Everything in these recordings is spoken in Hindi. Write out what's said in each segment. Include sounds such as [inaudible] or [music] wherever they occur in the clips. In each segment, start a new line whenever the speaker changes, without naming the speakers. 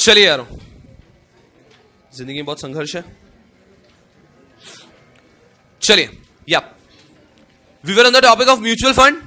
चलिए यार। ज़िंदगी में बहुत संघर्ष है। चलिए, या। We were on the topic of mutual fund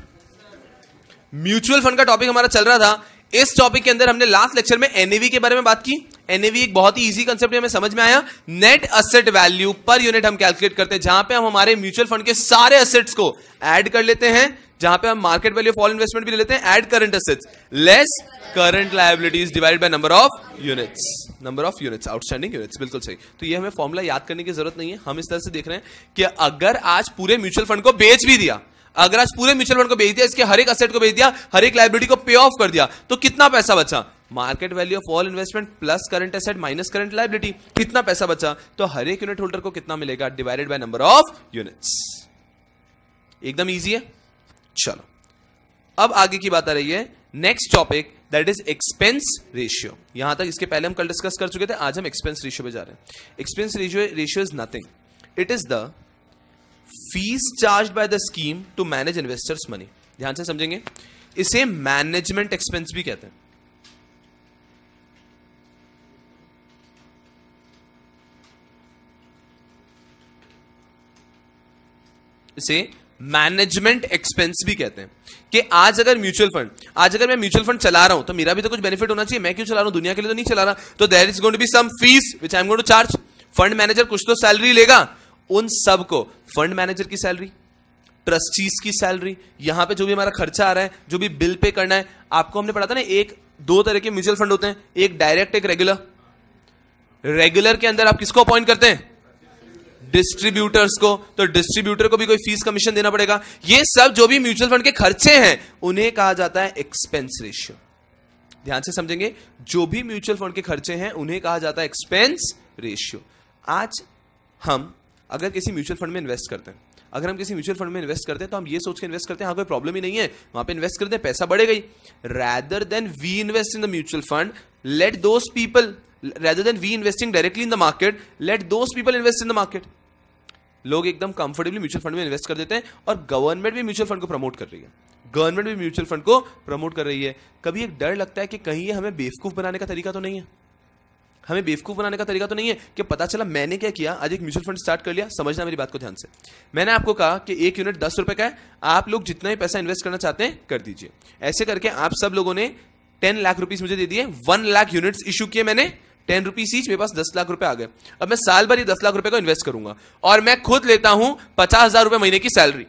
mutual fund का टॉपिक हमारा चल रहा था। इस टॉपिक के अंदर हमने लास्ट लेक्चर में एनएवी के बारे में बात की। एनएवी एक बहुत ही इजी कंसेप्ट हमें समझ में आया। Net asset value per unit हम कैलकुलेट करते हैं, जहाँ पे हम हमारे म्यूचुअल फंड के सारे असेट्स को ऐड कर लेते हैं। जहाँ पे हम market value of all investment भी लेते हैं add current assets less current liabilities divide by number of units number of units outstanding units बिल्कुल सही. तो ये हमें फॉर्मुला याद करने की ज़रूरत नहीं है. हम इस तरह से देख रहे हैं कि अगर आज पूरे म्यूचुअल फंड को बेच भी दिया, अगर आज पूरे म्यूचुअल फंड को बेच दिया, इसके हर एक असेट को बेच दिया, हर एक लाइबिलिटी को पे ऑफ़ कर दिया तो कितना पैसा बचा? Market value of all investment plus current asset minus current liability कितना पैसा बचा? तो हर एक यूनिट होल्डर को कितना मिलेगा? Divided by number of units एकदम इजी है? चलो। अब आगे की बात आ रही है। Next topic that is expense ratio यहाँ तक इसके पहले हम कल डिस्कस कर चुके थे, आज हम एक्सपेंस रेशियो पे जा रहे हैं। Expense ratio ratio is nothing it is the fees charge by the scheme to manage investors money ध्यान से समझेंगे। इसे मैनेजमेंट एक्सपेंस भी कहते हैं। इसे मैनेजमेंट एक्सपेंस भी कहते हैं कि आज अगर म्यूचुअल फंड आज अगर मैं म्यूचुअल फंड चला रहा हूँ तो मेरा भी तो कुछ बेनिफिट होना चाहिए, मैं क्यों चला रहा हूँ? दुनिया के लिए तो नहीं चला रहा। तो there is going to be some fees which I am going to charge fund manager कुछ तो सैलरी लेगा। उन सबको फंड मैनेजर की सैलरी ट्रस्टीज की सैलरी यहाँ पे जो भी हमारा खर्चा आ रहा है, जो भी बिल पे करना है, आपको हमने पढ़ा था ना, एक, दो तरह के म्यूचुअल फंड होते हैं। एक डायरेक्ट एक रेगुलर रेगुलर के अंदर आप किसको अपॉइंट करते हैं? डिस्ट्रीब्यूटर्स को तो डिस्ट्रीब्यूटर को भी कोई फ़ीस कमीशन देना पड़ेगा। ये सब जो भी म्यूचुअल फंड के खर्चे हैं, उन्हें कहा जाता है एक्सपेंस रेशियो ध्यान से समझेंगे, जो भी म्यूचुअल फंड के खर्चे हैं, उन्हें कहा जाता है एक्सपेंस रेशियो आज हम, अगर किसी म्यूचुअल फंड में इन्वेस्ट करते हैं, अगर हम किसी म्यूचुअल फंड में इन्वेस्ट करते हैं तो हम ये सोच के इन्वेस्ट करते हैं हाँ कोई प्रॉब्लम ही नहीं है, वहाँ पे इन्वेस्ट करते हैं पैसा बढ़ेगा ही rather than we invest in the mutual fund let those people rather than we investing directly in the market, let those people invest in the market लोग एकदम कंफर्टेबली म्यूचुअल फंड में इन्वेस्ट कर देते हैं और गवर्नमेंट भी म्यूचुअल फंड को प्रमोट कर रही है। गवर्नमेंट भी म्यूचुअल फंड को प्रमोट कर रही है। कभी एक डर लगता है कि कहीं ये हमें बेवकूफ़ बनाने का तरीका तो नहीं है? हमें बेवकूफ़ बनाने का तरीका तो नहीं है कि पता चला मैंने क्या किया, आज एक म्यूचुअल फंड स्टार्ट कर लिया, समझना मेरी बात को ध्यान से। मैंने आपको कहा कि एक यूनिट दस रुपए का है, आप लोग जितना ही पैसा इन्वेस्ट करना चाहते हैं, कर दीजिए। ऐसे करके आप सब लोगों ने टेन लाख रुपीज़ मुझे दे दिए वन लाख यूनिट्स इशू किए मैंने टेन रुपीज़ ईच मेरे पास दस लाख रुपए आ गए। अब मैं साल भर ही दस लाख रुपए को इन्वेस्ट करूँगा। और मैं खुद लेता हूँ पचास हज़ार रुपए महीने की सैलरी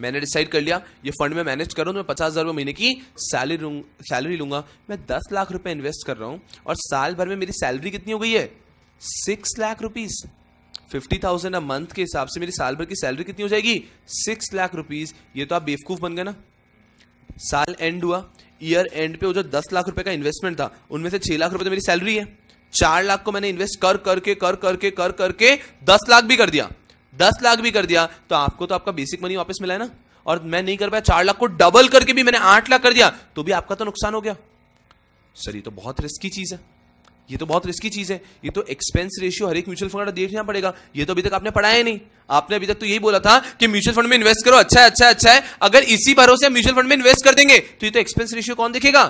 मैंने डिसाइड कर लिया, ये फंड में मैनेज करूँ तो मैं पचास हज़ार रुपए महीने की सैलरी सैलरी लूँगा। मैं दस लाख रुपए इन्वेस्ट कर रहा हूँ, और साल भर में मेरी सैलरी कितनी हो गई है? Six lakh rupees fifty thousand a month के हिसाब से मेरी साल भर की सैलरी कितनी हो जाएगी? सिक्स लाख रुपीज़ ये तो आप बेवकूफ़ बन गए ना। साल एंड हुआ ईयर एंड पे वो जो दस लाख रुपए का इन्वेस्टमेंट था, उनमें से छह लाख रुपए तो मेरी सैलरी है। चार लाख को मैंने इन्वेस्ट कर, करके कर करके कर, करके दस लाख भी कर दिया। दस लाख भी कर दिया तो आपको तो आपका बेसिक मनी वापस मिला है ना? और मैं नहीं कर पाया, चार लाख को डबल करके भी मैंने आठ लाख कर दिया तो भी आपका तो नुकसान हो गया। सर, ये तो बहुत रिस्की चीज़ है। ये तो बहुत रिस्की चीज़ है। ये तो एक्सपेंस रेशियो हर एक म्यूचुअल फंड का देखना पड़ेगा। ये तो अभी तक आपने पढ़ाया नहीं। आपने अभी तक तो यही बोला था कि म्यूचुअल फंड में इन्वेस्ट करो। अच्छा है अच्छा है अच्छा है। अगर इसी भरोसे म्यूचुअल फंड में इन्वेस्ट कर देंगे तो ये तो एक्सपेंस रेशियो कौन देखेगा?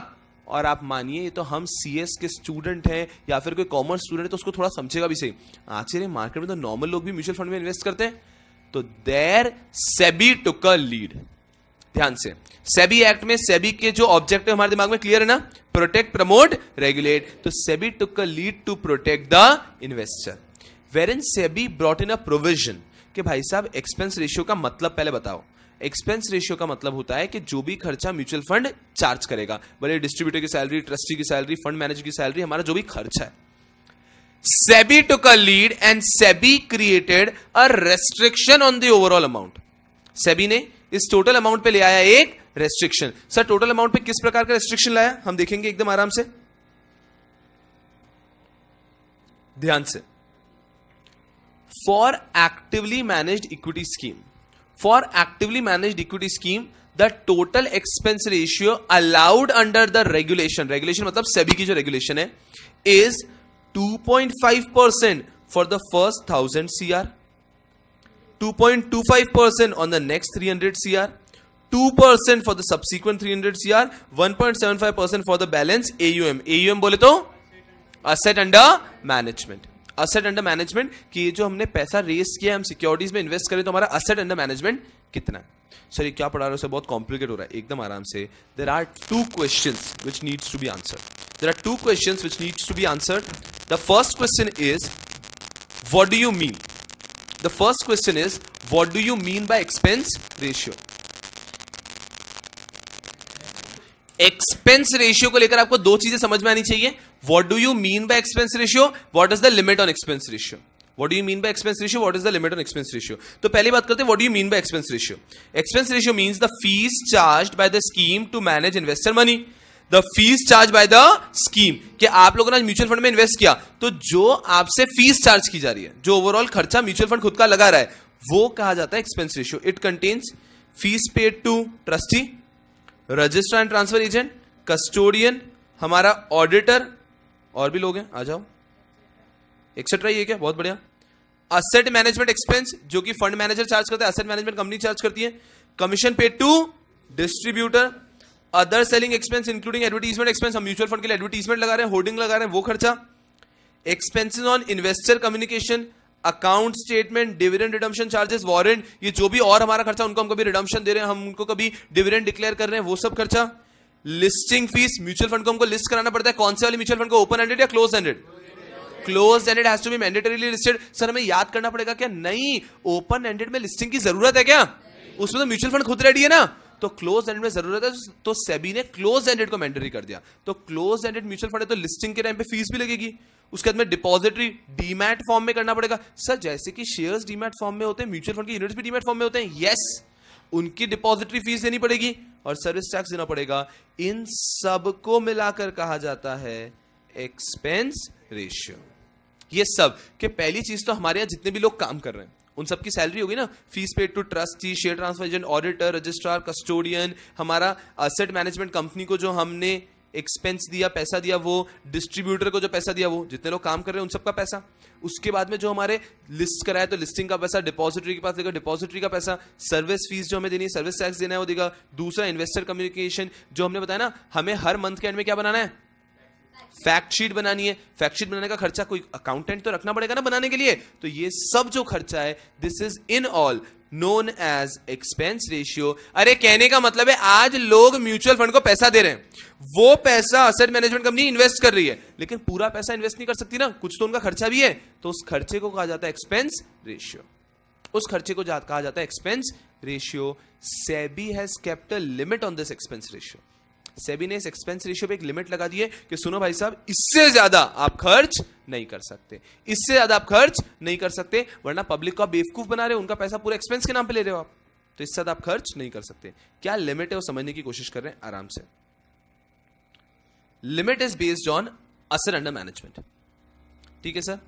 और आप मानिए, ये तो हम सीएस के स्टूडेंट हैं या फिर कोई कॉमर्स स्टूडेंट है तो उसको थोड़ा समझेगा भी सही। आश्चर्य मार्केट में तो नॉर्मल लोग भी म्यूचुअल फंड में इन्वेस्ट करते हैं। तो देर सेबी टुक लीड ध्यान से। सेबी एक्ट में, सेबी के जो ऑब्जेक्टिव हमारे दिमाग में क्लियर है ना? प्रोटेक्ट प्रमोट रेगुलेट तो SEBI took a lead to protect the investor where in SEBI brought in a provision कि भाई साहब एक्सपेंस रेशियो का मतलब पहले बताओ। एक्सपेंस रेशियो का मतलब होता है कि जो भी खर्चा म्यूचुअल फंड चार्ज करेगा। भले डिस्ट्रीब्यूटर की सैलरी ट्रस्टी की सैलरी फंड मैनेजर की सैलरी हमारा जो भी खर्चा है। SEBI took a lead and SEBI created a restriction on the overall amount SEBI ने इस टोटल अमाउंट पे ले आया एक रेस्ट्रिक्शन सर टोटल अमाउंट पे किस प्रकार का रेस्ट्रिक्शन लाया? हम देखेंगे एकदम आराम से। ध्यान से। For actively managed equity scheme for actively managed equity scheme the total expense ratio allowed under the regulation regulation मतलब सेबी की जो रेगुलेशन है is 2.5 percent for the first thousand CR 2.25% on the next 300 CR, 2% for the subsequent 300 CR, 1.75% for the balance AUM. AUM बोले तो asset under management asset under management कि ये जो हमने पैसा रेस किया हम सिक्योरिटीज में इन्वेस्ट करें तो हमारा असेट अंडर मैनेजमेंट कितना है? सर ये क्या पढ़ा रहे हो बहुत कॉम्प्लिकेट हो रहा है एकदम आराम से। There are two question which needs to be answer there are two question which needs to be answer the first question is what do you mean the first question is, what do you mean by expense ratio? Expense ratio को लेकर आपको दो चीज़ें समझ में आनी चाहिए। What do you mean by expense ratio what is the limit on expense ratio what do you mean by expense ratio what is the limit on expense ratio तो पहले बात करते हैं what do mean by expense ratio expense ratio mean the fees charge by the scheme to manage investor money The fees charged by the scheme, कि आप लोगों ने आज म्यूचुअल फंड में इन्वेस्ट किया तो जो आपसे फ़ीस चार्ज की जा रही है, जो ओवरऑल खर्चा म्यूचुअल फंड खुद का लगा रहा है, वो कहा जाता है expense ratio it contains fees paid to trustee register and transfer agent custodian हमारा ऑडिटर और भी लोग हैं, आ जाओ। एक्सेट्रा ये क्या? बहुत बढ़िया। असेट मैनेजमेंट एक्सपेंस जो कि फंड मैनेजर चार्ज करता है असेट मैनेजमेंट कंपनी चार्ज करती है commission paid to distributor other selling expense including advertisement expense हम म्यूचुअल फंड के लिए एडवर्टीजमेंट लगा रहे हैं होर्डिंग लगा रहे हैं, वो खर्चा। Expenses on investor communication account statement dividend redemption charges warrant ये जो भी और हमारा खर्चा, उनको हम कभी रिडम्शन दे रहे हैं, हम उनको कभी डिविडेंड डिक्लेयर कर रहे हैं, वो सब खर्चा। लिस्टिंग फ़ीस म्यूचुअल फंड को हमको लिस्ट कराना पड़ता है, कौन से वाले म्यूचुअल फंड को ओपन एंडेड या close ended close ended has to be mandatorily listed sir हमें याद करना पड़ेगा क्या? नहीं ओपन एंडेड में लिस्टिंग की ज़रूरत है क्या? उसमें तो म्यूचुअल फंड खुद रेडी है ना? तो क्लोज एंडेड में ज़रूरत है तो सेबी ने क्लोज एंडेड को मैंडेटरी कर दिया। तो क्लोज एंडेड म्यूचुअल फंड है तो लिस्टिंग के टाइम पे फ़ीस भी लगेगी। उसके बाद में डिपॉजिटरी डीमैट फॉर्म में करना पड़ेगा। सर, जैसे कि शेयर्स डीमैट फॉर्म में होते हैं म्यूचुअल फंड के यूनिट्स भी डीमैट फॉर्म में होते हैं यस उनकी डिपॉजिटरी फ़ीस देनी पड़ेगी और सर्विस टैक्स देना पड़ेगा। इन सबको मिलाकर कहा जाता है एक्सपेंस रेशियो ये सब, कि पहली चीज़ तो हमारे यहाँ जितने भी लोग काम कर रहे हैं उन सबकी सैलरी होगी ना? Fees paid to trustee share transfer agent auditor registrar custodian हमारा असेट मैनेजमेंट कंपनी को जो हमने एक्सपेंस दिया, पैसा दिया, वो डिस्ट्रीब्यूटर को जो पैसा दिया, वो जितने लोग काम कर रहे हैं, उन सबका पैसा। उसके बाद में जो हमारे लिस्ट कराया तो लिस्टिंग का पैसा डिपॉजिटरी के पास देगा डिपॉजिटरी का पैसा सर्विस फ़ीस जो हमें देनी है सर्विस टैक्स देना है, वो देगा। दूसरा इन्वेस्टर कम्युनिकेशन जो हमने बताया ना, हमें हर मंथ के एंड में क्या बनाना है? फैक्ट शीट बनानी है। फैक्ट शीट बनाने का खर्चा कोई अकाउंटेंट तो रखना पड़ेगा ना बनाने के लिए। तो ये सब जो खर्चा है this is in all known as expense ratio अरे, कहने का मतलब है, आज लोग म्यूचुअल फंड को पैसा दे रहे हैं। वो पैसा असेट मैनेजमेंट कंपनी इन्वेस्ट कर रही है। लेकिन पूरा पैसा इन्वेस्ट नहीं कर सकती ना। कुछ तो उनका खर्चा भी है। तो उस खर्चे को कहा जाता है एक्सपेंस रेशियो उस खर्चे को कहा जाता है expense ratio SEBI has kept limit on this expense ratio SEBI ने इस एक्सपेंस रेशियो पे एक लिमिट लगा दी है कि सुनो भाई साहब, इससे ज़्यादा आप खर्च नहीं कर सकते। इससे ज़्यादा आप खर्च नहीं कर सकते, वरना पब्लिक को आप बेवकूफ़ बना रहे हो, उनका पैसा पूरा एक्सपेंस के नाम पे ले रहे हो आप। तो इससे ज़्यादा आप खर्च नहीं कर सकते। क्या लिमिट है वो समझने की कोशिश कर रहे हैं? आराम से। Limit is based on asset under management ठीक है, sir?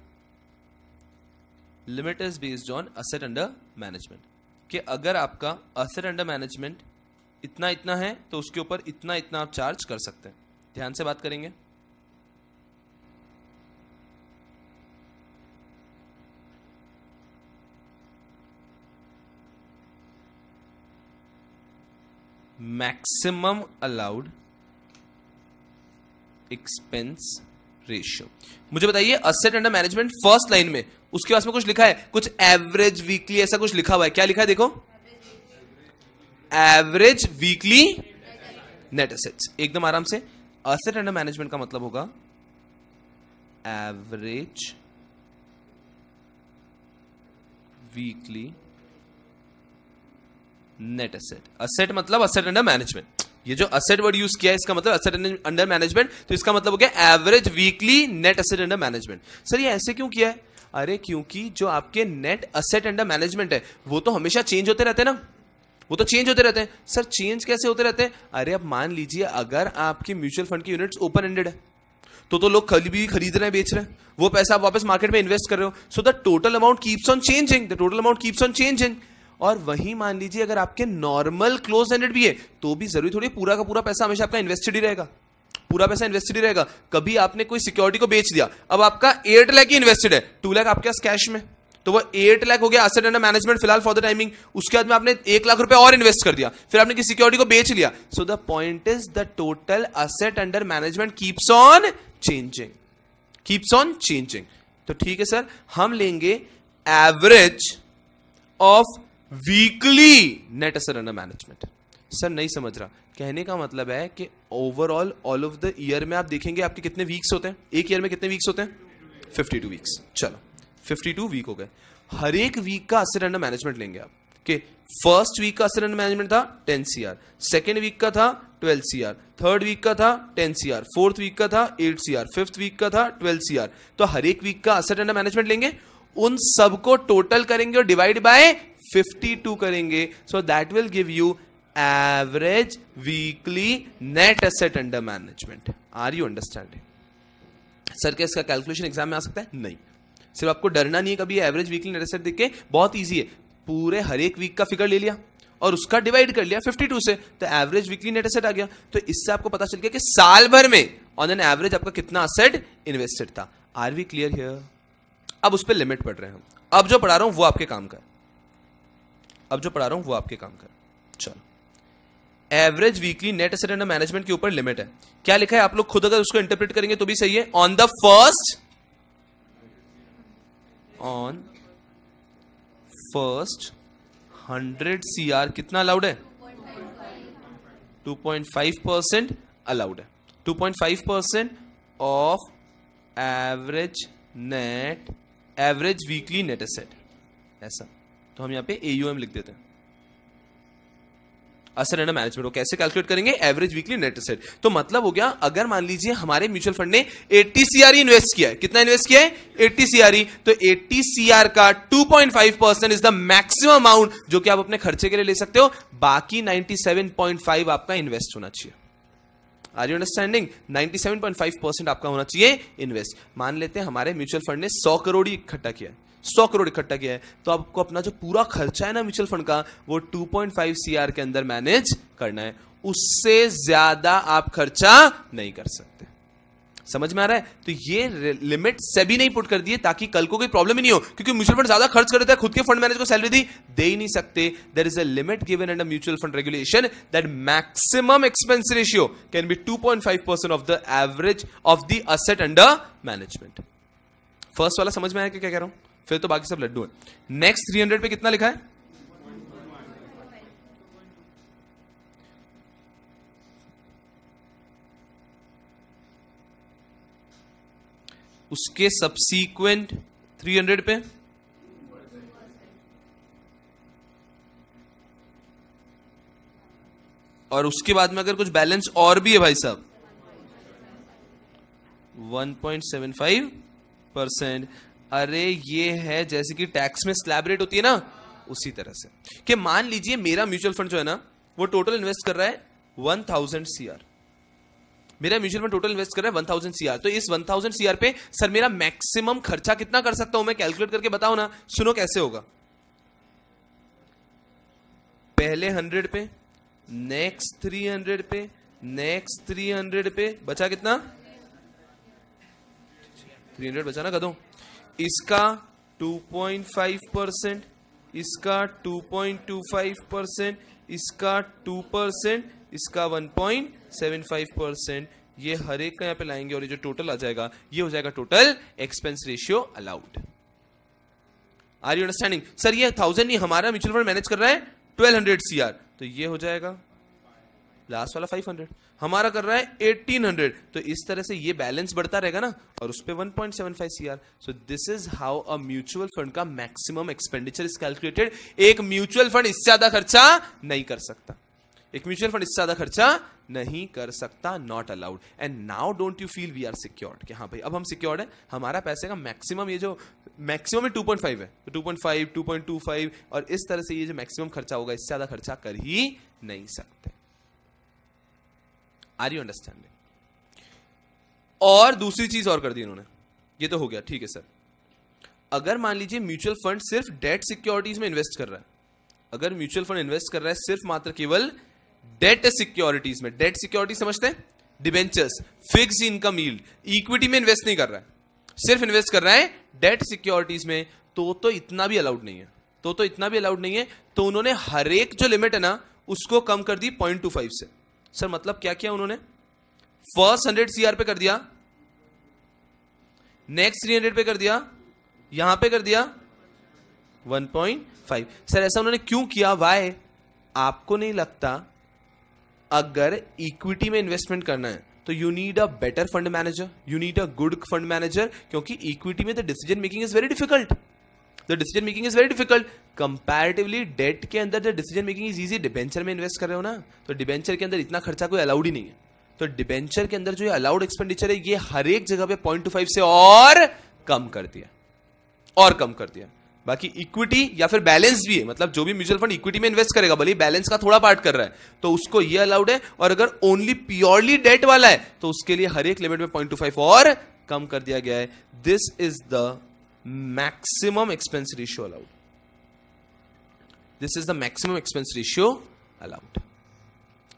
Limit is based on asset under management कि अगर आपका असर अंडर मैनेजमेंट इतना इतना है तो उसके ऊपर इतना इतना आप चार्ज कर सकते हैं। ध्यान से बात करेंगे? मैक्सिमम अलाउड एक्सपेंस रेशियो मुझे बताइए asset under management first line में, उसके पास में कुछ लिखा है? कुछ एवरेज वीकली ऐसा कुछ लिखा हुआ है? क्या लिखा है, देखो। एवरेज वीकली नेट एसेट्स, एकदम आराम से। असेट अंडर मैनेजमेंट का मतलब होगा average weekly net asset. Asset मतलब असेट अंडर मैनेजमेंट। ये जो असेट वर्ड यूज़ किया है, इसका मतलब असेट अंडर मैनेजमेंट तो इसका मतलब हो गया average weekly net asset under management. Sir, ये ऐसे क्यों किया है? अरे, क्योंकि जो आपके नेट असेट अंडर मैनेजमेंट है, वो तो हमेशा चेंज होते रहते हैं ना। वो तो चेंज होते रहते हैं। सर चेंज कैसे होते रहते हैं? अरे अब मान लीजिए, अगर आपके म्यूचुअल फंड की यूनिट्स ओपन एंडेड है तो तो लोग भी, खरीद रहे हैं, बेच रहे हैं। वो पैसा आप वापस मार्केट में इन्वेस्ट कर रहे हो। So the total amount keeps on changing the total amount keeps on changing और वही मान लीजिए, अगर आपके नॉर्मल क्लोज एंडेड भी है तो भी ज़रूरी थोड़ी पूरा का पूरा पैसा हमेशा आपका इन्वेस्टेड ही रहेगा। पूरा पैसा इन्वेस्टेड ही रहेगा। कभी आपने कोई सिक्योरिटी को बेच दिया, अब आपका एट लाख ही इन्वेस्टेड है। टू लाख आपके पास कैश में। तो वो एट लाख हो गया असेट अंडर मैनेजमेंट फ़िलहाल फॉर द टाइमिंग उसके बाद में आपने एक लाख रुपए और इन्वेस्ट कर दिया। फिर आपने किसी सिक्योरिटी को बेच लिया। So the point is the total asset under management keeps on changing keeps on changing तो ठीक है सर हम लेंगे average of weekly net asset under management sir नहीं समझ रहा। कहने का मतलब है कि overall all of the year में आप देखेंगे आपके कितने वीक्स होते हैं? एक ईयर में कितने वीक्स होते हैं? 52 वीक्स चलो। 52 वीक हो गए। हर एक वीक का असर अंडर मैनेजमेंट लेंगे आप। कि फ़र्स्ट वीक का असर अंडर मैनेजमेंट था 10 सीआर सेकेंड वीक का था 12 सीआर थर्ड वीक का था 10 सीआर फोर्थ वीक का था 8 सीआर फिफ्थ वीक का था 12 सीआर तो हर एक वीक का असर अंडर मैनेजमेंट लेंगे। उन सबको टोटल करेंगे और डिवाइड बाय 52 करेंगे। So that will give you average weekly net asset under management are you understanding sir क्या इसका कैलकुलेशन एग्ज़ाम में आ सकता है? नहीं। सिर्फ़ आपको डरना नहीं है कभी एवरेज वीकली नेट एसेट देख के, बहुत ईजी है। पूरे हर एक वीक का फिगर ले लिया और उसका डिवाइड कर लिया 52 से तो एवरेज वीकली नेट एसेट आ गया। तो इससे आपको पता चल गया कि साल भर में ऑन एन एवरेज आपका कितना असेट इन्वेस्टेड था। आर वी क्लियर हियर अब उस पर लिमिट पढ़ रहे हैं अब जो पढ़ा रहा हूँ, वो आपके काम का अब जो पढ़ा रहा हूँ, वो आपके काम का चलो। Average weekly net asset under management के ऊपर लिमिट है। क्या लिखा है? आप लोग खुद अगर उसको इंटरप्रेट करेंगे तो भी सही है। On the first on first hundred C R कितना अलाउड है? 2.5 परसेंट अलाउड है। 2.5 percent of average net average weekly net asset ऐसा। तो हम यहाँ पे एयूएम लिख देते हैं। असर एंड मैनेजमेंट कैसे कैलकुलेट करेंगे एवरेज वीकली नेट एसेट तो मतलब हो गया, अगर मान लीजिए हमारे म्यूचुअल फंड ने 80 सीआर इन्वेस्ट किया है, कितना इन्वेस्ट किया है? 80 सीआर तो 80 सीआर का 2.5 percent is the maximum amount जो कि आप अपने खर्चे के लिए ले सकते हो, बाकी 97.5 आपका इन्वेस्ट होना चाहिए। आर यू अंडरस्टैंडिंग 97.5 परसेंट आपका होना चाहिए इन्वेस्ट मान लेते हैं हमारे म्यूचुअल फंड ने 100 करोड़ इकट्ठा किया है। सौ करोड़ इकट्ठा किया है। तो आपको अपना जो पूरा खर्चा है ना म्यूचुअल फंड का, वो 2.5 सीआर के अंदर मैनेज करना है। उससे ज़्यादा आप खर्चा नहीं कर सकते। समझ में आ रहा है? तो ये लिमिट से भी नहीं पुट कर दिए ताकि कल को कोई प्रॉब्लम ही नहीं हो, क्योंकि म्यूचुअल फंड ज़्यादा खर्च कर देता है, खुद के फंड मैनेजर को सैलरी दी, दे ही नहीं सकते। There is a limit given under mutual fund regulation that maximum expense ratio can be 2.5 percent of the average of the asset under management first वाला समझ में आया क्या कह रहा हूँ? फिर तो बाकी सब लड्डू है। नेक्स्ट थ्री हंड्रेड पे कितना लिखा है? उसके सबसीक्वेंट 300 पे? और उसके बाद में अगर कुछ बैलेंस और भी है भाई साहब? 1.75 परसेंट अरे ये है, जैसे कि टैक्स में स्लैब रेट होती है ना, उसी तरह से। कि मान लीजिए मेरा म्यूचुअल फंड जो है ना, वो टोटल इन्वेस्ट कर रहा है वन थाउज़ेंड सीआर मेरा म्यूचुअल फंड टोटल इन्वेस्ट कर रहा है वन थाउज़ेंड सीआर तो इस वन थाउज़ेंड सीआर पे, सर, मेरा मैक्सिमम खर्चा कितना कर सकता हूँ मैं? कैलकुलेट करके बताओ ना, सुनो कैसे होगा। पहले हंड्रेड पे नेक्स्ट थ्री हंड्रेड पे नेक्स्ट थ्री हंड्रेड पे, बचा कितना? थ्री हंड्रेड बचा ना कदों? इसका 2.5 परसेंट इसका 2.25 परसेंट इसका 2 परसेंट इसका 1.75 परसेंट ये हर एक का यहाँ पे लाएँगे और ये जो टोटल आ जाएगा, ये हो जाएगा total expense ratio allowed are you understanding sir, ये थाउज़ेंड नहीं हमारा म्यूचुअल फंड मैनेज कर रहा है ट्वेल्व हंड्रेड सीआर तो ये हो जाएगा। लास्ट वाला 500 हमारा कर रहा है 1800 तो इस तरह से ये बैलेंस बढ़ता रहेगा ना, और उस पर 1.75 CR so this is how a mutual fund का मैक्सिमम एक्सपेंडिचर इज़ कैलकुलेटेड एक म्यूचुअल फंड इससे ज़्यादा खर्चा नहीं कर सकता। एक म्यूचुअल फंड इससे ज़्यादा खर्चा नहीं कर सकता not allowed and now don't you feel we are secured कि हाँ भाई, अब हम सिक्योर्ड है। हमारा पैसे का मैक्सिमम ये जो मैक्सिमम टू पॉइंट फाइव है। Two point five two point two five और इस तरह से ये जो मैक्सिमम खर्चा होगा, इससे ज़्यादा खर्चा कर ही नहीं सकते। आर यू अंडरस्टैंडिंग और दूसरी चीज़ और कर दी इन्होंने। ये तो हो गया, ठीक है सर। अगर मान लीजिए म्यूचुअल फंड सिर्फ़ डेट सिक्योरिटीज में इन्वेस्ट कर रहा है, अगर म्यूचुअल फंड इन्वेस्ट कर रहा है सिर्फ़ मात्र केवल डेट सिक्योरिटीज में। डेट सिक्योरिटी समझते हैं? Debentures fix income yield equity में इन्वेस्ट नहीं कर रहा है। सिर्फ़ इन्वेस्ट कर रहा है डेट सिक्योरिटीज में तो तो इतना भी अलाउड नहीं है। तो तो इतना भी अलाउड नहीं है तो उन्होंने हर एक जो लिमिट है ना, उसको कम कर दी पॉइंट टू फाइव से। सर मतलब क्या किया उन्होंने? फ़र्स्ट हंड्रेड सीआर पे कर दिया। नेक्स्ट 300 पे कर दिया। यहाँ पे कर दिया। 1.5 सर, ऐसा उन्होंने क्यों किया? वाई आपको नहीं लगता अगर इक्विटी में इन्वेस्टमेंट करना है तो you need a better fund manager you need a good fund manager क्योंकि इक्विटी में the decision making is very difficult the decision making is very difficult comparatively debt के अंदर the decision making is easy debenture में इन्वेस्ट कर रहे हो ना तो डिबेंचर के अंदर इतना खर्चा कोई अलाउड ही नहीं है। तो डिबेंचर के अंदर जो अलाउड एक्सपेंडिचर है, ये हर एक जगह पे पॉइंट टू फाइव से और कम कर दिया। और कम कर दिया। बाकी इक्विटी या फिर बैलेंस भी है मतलब जो भी म्यूचुअल फंड इक्विटी में इन्वेस्ट करेगा, भले बैलेंस का थोड़ा पार्ट कर रहा है तो उसको ये अलाउड है। और अगर ओनली प्योरली डेट वाला है तो उसके लिए हर एक लिमिट में पॉइंट टू फाइव और कम कर दिया गया है। This is the maximum expense ratio allowed. This is the maximum expense ratio allowed.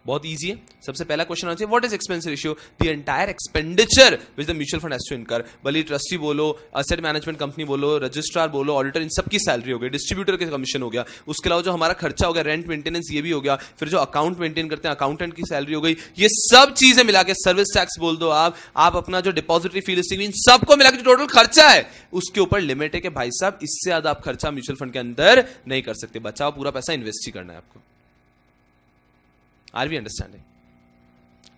बहुत ईजी है। सबसे पहला क्वेश्चन आना चाहिए is expense ratio the entire expenditure which the mutual fund has to incur भले ट्रस्टी बोलो असेट मैनेजमेंट कंपनी बोलो रजिस्ट्रार बोलो ऑडिटर इन सबकी सैलरी हो गई डिस्ट्रीब्यूटर के कमीशन हो गया। उसके अलावा जो हमारा खर्चा हो गया रेंट मेंटेनेंस ये भी हो गया। फिर जो अकाउंट मेंटेन करते हैं अकाउंटेंट की सैलरी हो गई, ये सब चीज़ें मिला के सर्विस टैक्स बोल दो आप आप अपना जो डिपॉजिटरी फ़ी लिस्टिंग इन सबको मिला के जो टोटल खर्चा है, उसके ऊपर लिमिट है कि भाई साहब, इससे ज़्यादा आप खर्चा म्यूचुअल फंड के अंदर नहीं कर सकते। बचाओ, पूरा पैसा इन्वेस्ट ही करना है आपको। Are we understanding?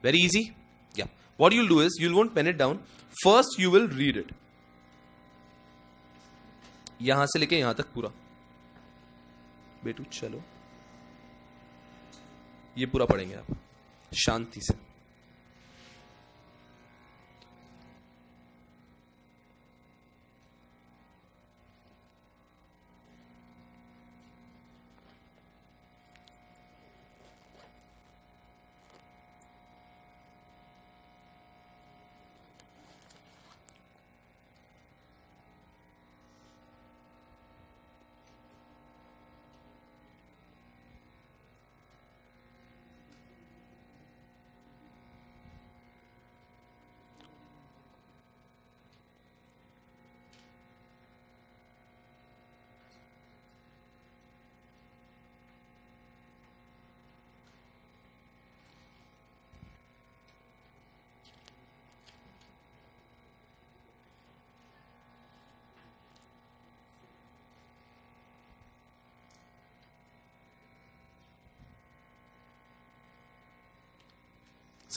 Very easy? Yeah. What you'll do is, you won't pen it down. First, you will read it. यहाँ से लेके यहाँ तक पूरा बेटू चलो ये पूरा पढ़ेंगे आप शांति से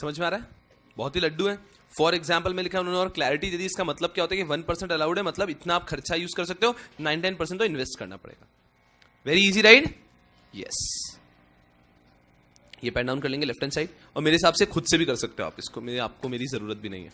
समझ में आ रहा है? बहुत ही लड्डू है। फॉर एग्ज़ाम्पल में लिखा उन्होंने और क्लैरिटी दे दी। इसका मतलब क्या होता है कि वन परसेंट अलाउड है मतलब इतना आप खर्चा यूज़ कर सकते हो। नाइन टेन परसेंट तो इन्वेस्ट करना पड़ेगा। वेरी इजी राइट यस ये पैन डाउन कर लेंगे लेफ़्ट हैंड साइड और मेरे हिसाब से खुद से भी कर सकते हो आप इसको। मेरे, आपको मेरी ज़रूरत भी नहीं है।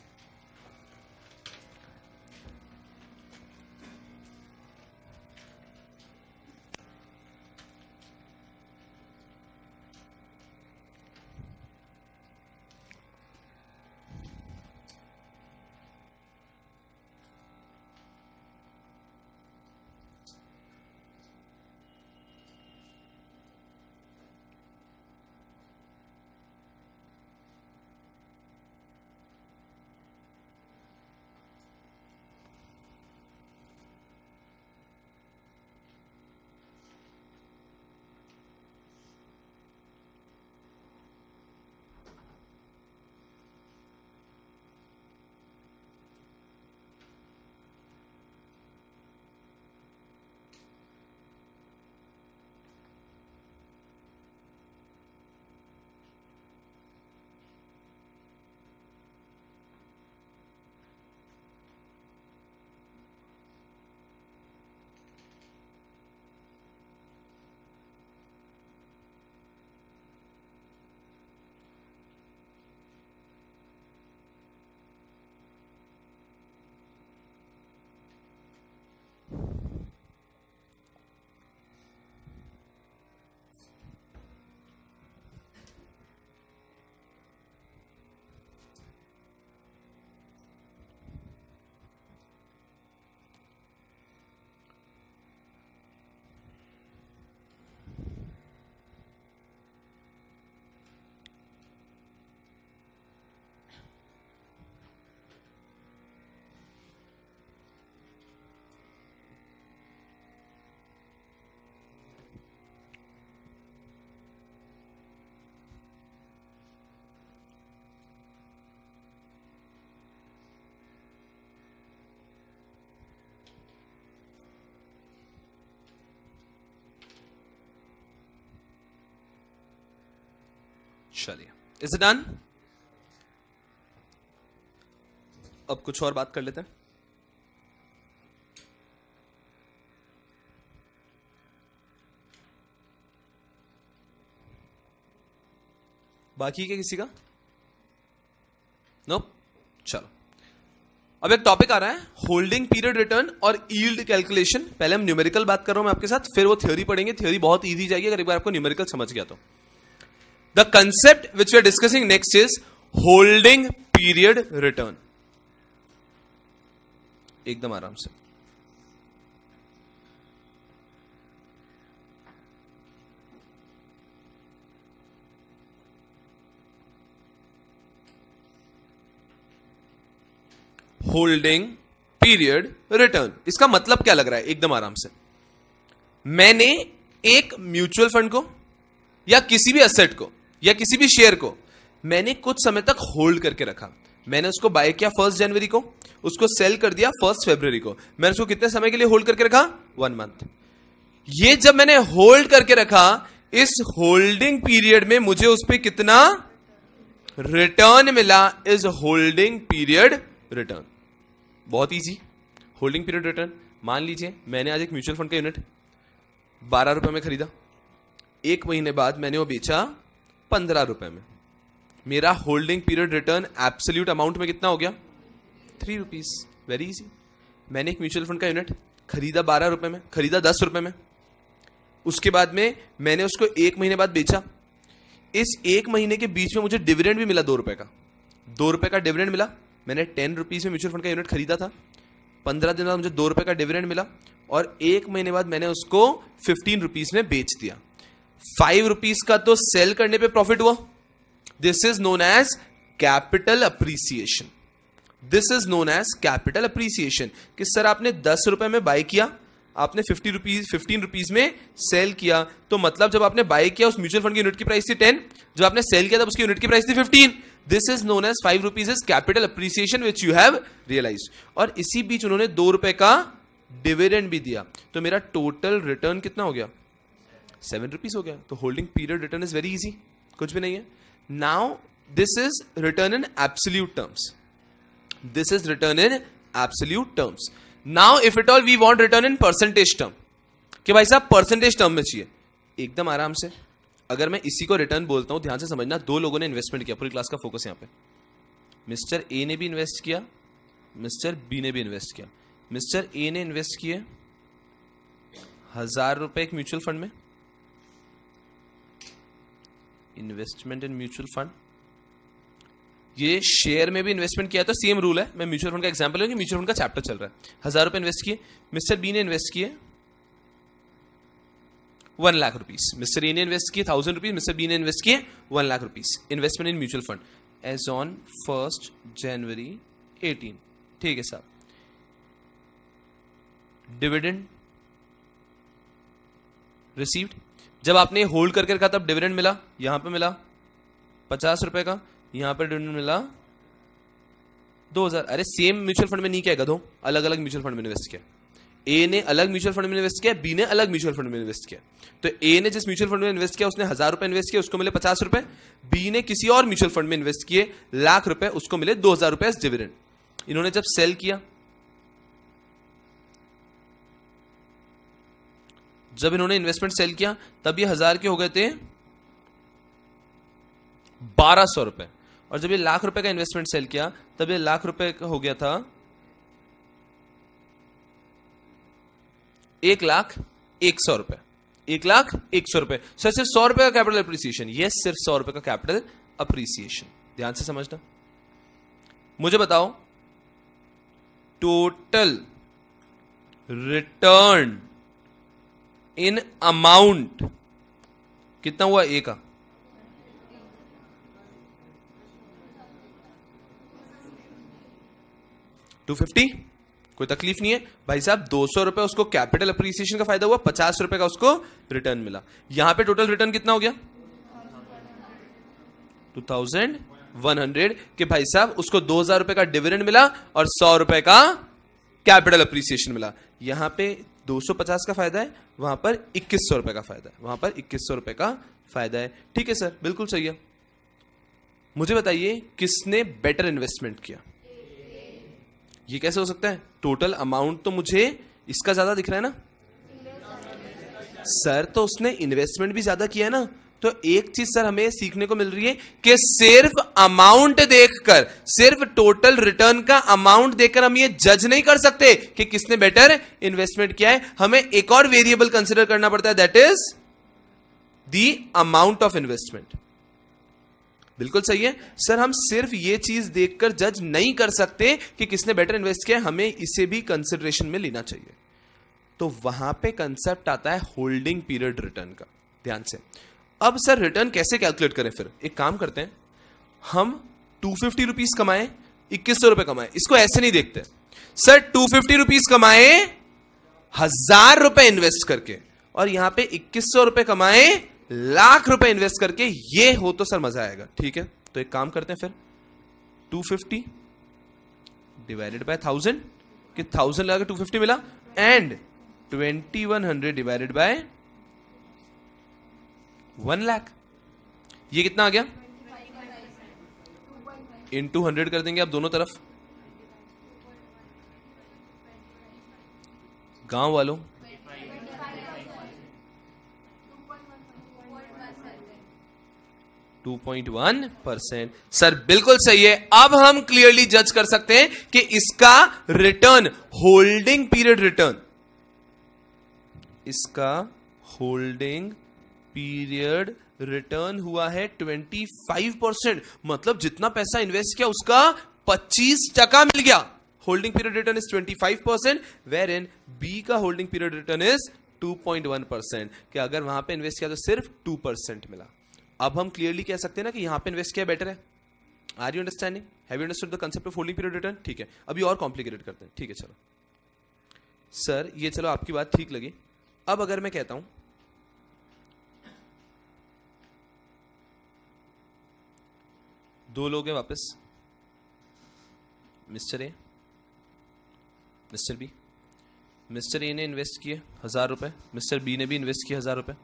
चलिए। इज़ इट डन अब कुछ और बात कर लेते हैं। बाकी क्या किसी का? नो चलो। अब एक टॉपिक आ रहा है होल्डिंग पीरियड रिटर्न और ईल्ड कैलकुलेशन पहले हम न्यूमेरिकल बात कर रहा हूँ मैं आपके साथ, फिर वो थ्योरी पढ़ेंगे। थ्योरी बहुत ईजी जाएगी अगर एक बार आपको न्यूमेरिकल समझ गया तो। The concept which we are discussing next is holding period return एकदम आराम से। होल्डिंग पीरियड रिटर्न इसका मतलब क्या लग रहा है? एकदम आराम से। मैंने एक म्यूचुअल फंड को या किसी भी असेट को या किसी भी शेयर को, मैंने कुछ समय तक होल्ड करके रखा। मैंने उसको बाय किया फ़र्स्ट जनवरी को, उसको सेल कर दिया फ़र्स्ट फेब्रवरी को। मैंने उसको कितने समय के लिए होल्ड करके रखा? वन मंथ ये जब मैंने होल्ड करके रखा, इस होल्डिंग पीरियड में मुझे उस पर कितना रिटर्न मिला? इज़ होल्डिंग पीरियड रिटर्न बहुत इजी होल्डिंग पीरियड रिटर्न मान लीजिए, मैंने आज एक म्यूचुअल फंड का यूनिट बारह रुपए में खरीदा। एक महीने बाद मैंने वो बेचा पंद्रह रुपए में। मेरा holding period return absolute amount में कितना हो गया? थ्री रुपीज़ वेरी इजी मैंने एक म्यूचुअल फंड का यूनिट खरीदा बारह रुपए में, खरीदा दस रुपए में। उसके बाद में मैंने उसको एक महीने बाद बेचा। इस एक महीने के बीच में मुझे डिविडेंड भी मिला दो रुपए का। दो रुपए का डिविडेंड मिला। मैंने टेन रुपीज़ में म्यूचुअल फंड का यूनिट खरीदा था। पंद्रह दिन बाद मुझे दो रुपए का डिविडेंड मिला और एक महीने बाद मैंने उसको फिफ्टीन रुपीज़ में बेच दिया। फाइव रुपीज़ का तो सेल करने पे प्रॉफिट हुआ। This is known as capital appreciation this is known as capital appreciation कि सर आपने दस रुपए में बाय किया? आपने फिफ्टी रुपीज़ फिफ्टीन रुपीज़ में सेल किया। तो मतलब जब आपने बाय किया, उस म्यूचुअल फंड की यूनिट की प्राइस थी टेन जब आपने सेल किया, तब उसकी यूनिट की प्राइस थी fifteen this is known as five rupees is capital appreciation which you have realize और इसी बीच उन्होंने दो रुपए का डिविडेंड भी दिया। तो मेरा टोटल रिटर्न कितना हो गया? सेवन रुपीज़ हो गया। तो holding period return is very easy कुछ भी नहीं है। Now this is return in absolute terms this is return in absolute terms now if it all we want return in percentage term कि भाई साहब परसेंटेज टर्म में चाहिए। एकदम आराम से। अगर मैं इसी को रिटर्न बोलता हूँ, ध्यान से समझना, दो लोगों ने इन्वेस्टमेंट किया। पूरी क्लास का फोकस यहाँ पे। मिस्टर ए ने भी इन्वेस्ट किया। मिस्टर बी ने भी इन्वेस्ट किया। मिस्टर ए ने इन्वेस्ट किए हज़ार रुपए एक म्यूचुअल फंड में। Investment in mutual fund. ये शेयर में भी इन्वेस्टमेंट किया तो सेम रूल है। मैं म्यूचुअल फंड का एग्जांपल है कि म्यूचुअल फंड का चैप्टर चल रहा है। हज़ार रुपए इन्वेस्ट किए, मिस्टर बी ने इन्वेस्ट किए one lakh rupees mister A ने इन्वेस्ट किए थाउज़ेंड रुपीज़ मिस्टर बी ने इन्वेस्ट किए one lakh rupees investment in mutual fund. As on first January eighteen ठीक है साहब। डिविडेंड रिसीव्ड जब आपने होल्ड करके रखा, तब डिविडेंड मिला। यहाँ पे मिला पचास रुपए का, यहाँ पर डिविडेंड मिला दो हज़ार। अरे सेम म्यूचुअल फंड में नहीं क्या, गधो। अलग अलग म्यूचुअल फंड में इन्वेस्ट किया। ए ने अलग म्यूचुअल फंड में इन्वेस्ट किया बी ने अलग म्यूचुअल फंड में इन्वेस्ट किया। तो ए ने जिस म्यूचुअल फंड में इन्वेस्ट किया, उसने हज़ार रुपए इन्वेस्ट किया उसको मिले पचास रुपए। बी ने किसी और म्यूचुअल फंड में इन्वेस्ट किए, लाख रुपए, उसको मिले दो हज़ार रुपए डिविडेंड इन्होंने जब सेल किया जब इन्होंने इन्वेस्टमेंट सेल किया, तब ये हज़ार के हो गए थे बारह सौ रुपए। और जब ये लाख रुपए का इन्वेस्टमेंट सेल किया, तब ये लाख रुपए हो गया था एक लाख एक सौ रुपए। एक लाख एक सौ रुपए। सर सिर्फ़ सौ रुपए का कैपिटल अप्रिसिएशन यस सिर्फ़ सौ रुपए का कैपिटल अप्रिसिएशन ध्यान से समझना। मुझे बताओ टोटल रिटर्न इन अमाउंट कितना हुआ ए का? टू फिफ्टी कोई तकलीफ़ नहीं है। भाई साहब, दो सौ रुपए उसको कैपिटल अप्रिसिएशन का फ़ायदा हुआ, पचास रुपए का उसको रिटर्न मिला। यहाँ पे टोटल रिटर्न कितना हो गया? टू थाउज़ेंड वन हंड्रेड कि भाई साहब, उसको दो हज़ार रुपए का डिविडेंड मिला और सौ रुपए का कैपिटल अप्रिसिएशन मिला। यहाँ पे 250 का फ़ायदा है, वहाँ पर इक्कीस सौ रुपए का फ़ायदा है। वहाँ पर इक्कीस सौ रुपए का फ़ायदा है। ठीक है सर, बिल्कुल सही है। मुझे बताइए, किसने बेटर इन्वेस्टमेंट किया? ये कैसे हो सकता है? टोटल अमाउंट तो मुझे इसका ज़्यादा दिख रहा है ना? सर तो उसने इन्वेस्टमेंट भी ज़्यादा किया है ना? तो एक चीज़ सर हमें सीखने को मिल रही है कि सिर्फ़ अमाउंट देखकर, सिर्फ़ टोटल रिटर्न का अमाउंट देखकर हम ये जज नहीं कर सकते कि किसने बेटर इन्वेस्टमेंट किया है। हमें एक और वेरिएबल कंसिडर करना पड़ता है that is the amount of investment बिल्कुल सही है। सर हम सिर्फ़ ये चीज़ देखकर जज नहीं कर सकते कि किसने बेटर इन्वेस्ट किया हमें इसे भी कंसिडरेशन में लेना चाहिए। तो वहाँ पे कंसेप्ट आता है होल्डिंग पीरियड रिटर्न का। ध्यान से। अब सर रिटर्न कैसे कैलकुलेट करें फिर? एक काम करते हैं, हम टू फिफ्टी रुपीज़ कमाए, इक्कीस सौ रुपए कमाए। इसको ऐसे नहीं देखते। सर टू फिफ्टी रुपीज़ कमाए, हज़ार रुपए इन्वेस्ट करके और यहाँ पे इक्कीस सौ रुपए कमाए, लाख रुपए इन्वेस्ट करके, ये हो तो सर मज़ा आएगा। ठीक है? तो एक काम करते हैं फिर। Two fifty divided by thousand कि थाउज़ेंड लगा टू फिफ्टी मिला and twenty one hundred divided by one lakh ये कितना आ गया? इन टू हंड्रेड कर देंगे आप दोनों तरफ़। गाँव वालों। Two point one percent sir बिल्कुल सही है। अब हम क्लियरली जज कर सकते हैं कि इसका रिटर्न होल्डिंग पीरियड रिटर्न इसका होल्डिंग पीरियड रिटर्न हुआ है 25 परसेंट। मतलब जितना पैसा इन्वेस्ट किया, उसका 25 टका मिल गया। Holding period return is 25 percent where in B का holding period return is 2.1 percent. कि अगर वहाँ पे इन्वेस्ट किया तो सिर्फ़ 2 परसेंट मिला। अब हम क्लियरली कह सकते हैं ना कि यहाँ पे इन्वेस्ट किया बेटर है। Are you understanding have you understood the concept of holding period return ठीक है, अभी और कॉम्प्लिकेटेड करते हैं। ठीक है, चलो। सर ये चलो आपकी बात ठीक लगी। अब अगर मैं कहता हूँ दो लोग हैं वापस। Mister A, mister B. Mister A ने इन्वेस्ट किए हज़ार रुपए। मिस्टर बी ने भी इन्वेस्ट किए हज़ार रुपए।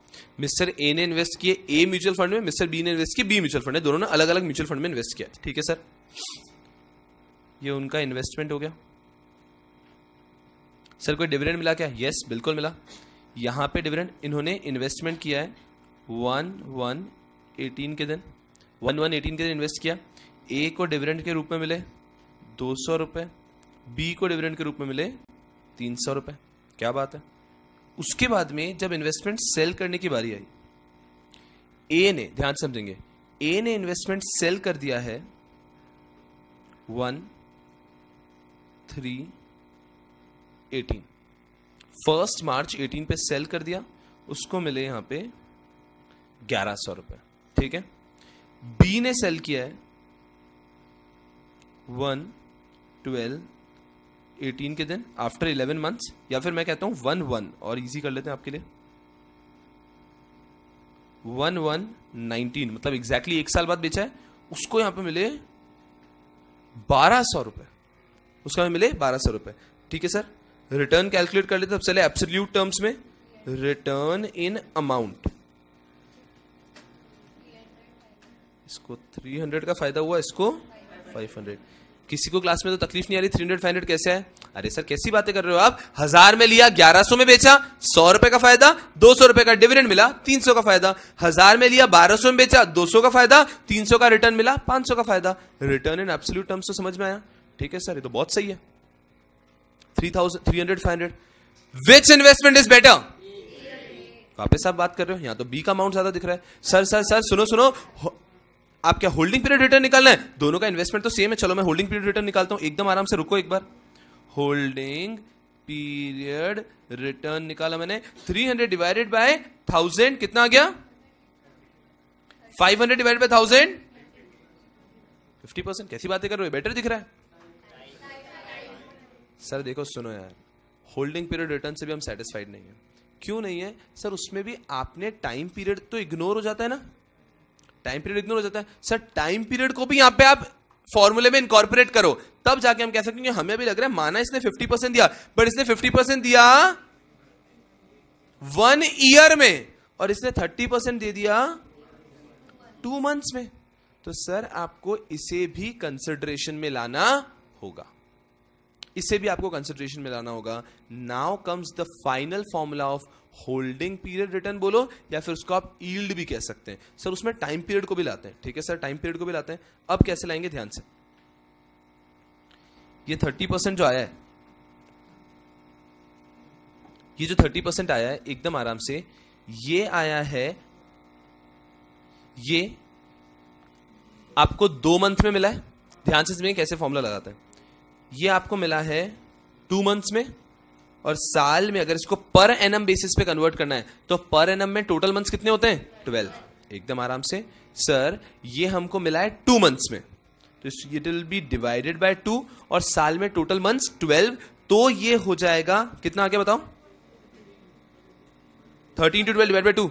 मिस्टर ए ने इन्वेस्ट किए ए म्यूचुअल फंड में, मिस्टर बी ने इन्वेस्ट किए बी म्यूचुअल फंड में। दोनों ने अलग अलग म्यूचुअल फंड में इन्वेस्ट किया। ठीक है, सर। ये उनका इन्वेस्टमेंट हो गया। सर, कोई डिविडेंड मिला क्या? यस बिल्कुल मिला। यहाँ पे डिविडेंड इन्होंने इन्वेस्टमेंट किया है। वन वन एटीन के दिन। वन वन एटीन के इन्वेस्ट किया। ए को डिविडेंड के रूप में मिले दो सौ रुपये बी को डिविडेंड के रूप में मिले तीन सौ रुपये क्या बात है? उसके बाद में जब इन्वेस्टमेंट सेल करने की बारी आई ए ने, ध्यान समझेंगे ए ने इन्वेस्टमेंट सेल कर दिया है one three eighteen. First March eighteen पे सेल कर दिया, उसको मिले यहाँ पे ग्यारह सौ रुपए। ठीक है? बी ने सेल किया है। वन ट्वेल्व एटीन के दिन आफ्टर इलेवन मंथ्स या फिर मैं कहता हूँ वन वन और इजी कर लेते हैं आपके लिए। वन वन नाइनटीन मतलब एग्जैक्टली exactly एक साल बाद बेचा है, उसको यहाँ पे मिले बारह सौ रुपए। उसका हमें मिले बारह सौ रुपए। ठीक है सर रिटर्न कैलकुलेट कर लेते चले एब्सोल्यूट टर्म्स में रिटर्न इन अमाउंट इसको 300 का फ़ायदा हुआ, इसको 500 किसी को क्लास में तो तकलीफ़ नहीं आ रही 300 500 कैसे है? अरे सर, कैसी बातें कर रहे हो आप? हज़ार में लिया 1100 में बेचा, सौ रुपए का फ़ायदा, दो सौ रुपए का डिविडेंड मिला 300 का फ़ायदा. हज़ार में लिया 1200 में बेचा 200 का फ़ायदा 300 का रिटर्न मिला 500 का फ़ायदा. रिटर्न इन एब्सोल्यूट टर्म्स तो समझ में आया? ठीक है सर, ये तो बहुत सही है. Three thousand three hundred five hundred which investment is better वापस आप बात कर रहे हो? यहाँ तो बी का अमाउंट ज़्यादा दिख रहा है. सर सर सर, सुनो सुनो. आप क्या होल्डिंग पीरियड रिटर्न निकालना है? दोनों का इन्वेस्टमेंट तो सेम है। चलो, मैं होल्डिंग पीरियड रिटर्न निकालता हूँ। एकदम आराम से रुको एक बार। होल्डिंग पीरियड रिटर्न निकाला मैंने। 300 डिवाइडेड बाय थाउज़ेंड कितना आ गया? 500 divided by thousand fifty percent कैसी बातें कर रहे हो? बेटर दिख रहा है। सर देखो, सुनो यार। होल्डिंग पीरियड रिटर्न से भी हम सेटिस्फाइड नहीं है। क्यों नहीं है? सर उसमें भी आपने टाइम पीरियड तो इग्नोर हो जाता है ना? टाइम पीरियड इग्नोर हो जाता है। सर, टाइम पीरियड को भी यहाँ पे आप फॉर्मूले में इनकॉर्पोरेट करो। तब जाके हम कह सकते हैं हमें भी लग रहा है माना इसने 50 परसेंट दिया बट इसने 50 परसेंट दिया वन ईयर में, और इसने 30 परसेंट दे दिया टू मंथ्स में। तो सर, आपको इसे भी कंसिडरेशन में लाना होगा। इसे भी आपको कंसिडरेशन में लाना होगा। Now comes the final formula of holding period return बोलो, या फिर उसको आप ईल्ड भी कह सकते हैं। सर उसमें टाइम पीरियड को भी लाते हैं। ठीक है सर टाइम पीरियड को भी लाते हैं। अब कैसे लाएँगे? ध्यान से। ये थर्टी परसेंट जो आया है, ये जो थर्टी परसेंट आया है, एकदम आराम से, ये आया है, ये आपको दो मंथ में मिला है। ध्यान से कैसे फॉर्मूला लगाते है। ये आपको मिला है टू मंथ्स में और साल में अगर इसको पर एनम बेसिस पे कन्वर्ट करना है तो पर एनम में टोटल मंथ्स कितने होते हैं? ट्वेल्व एकदम आराम से। सर ये हमको मिला है टू मंथ्स में। तो it will be divided by two और साल में टोटल मंथ्स ट्वेल्व तो ये हो जाएगा कितना आगे बताओ? Thirteen two twelve divide by two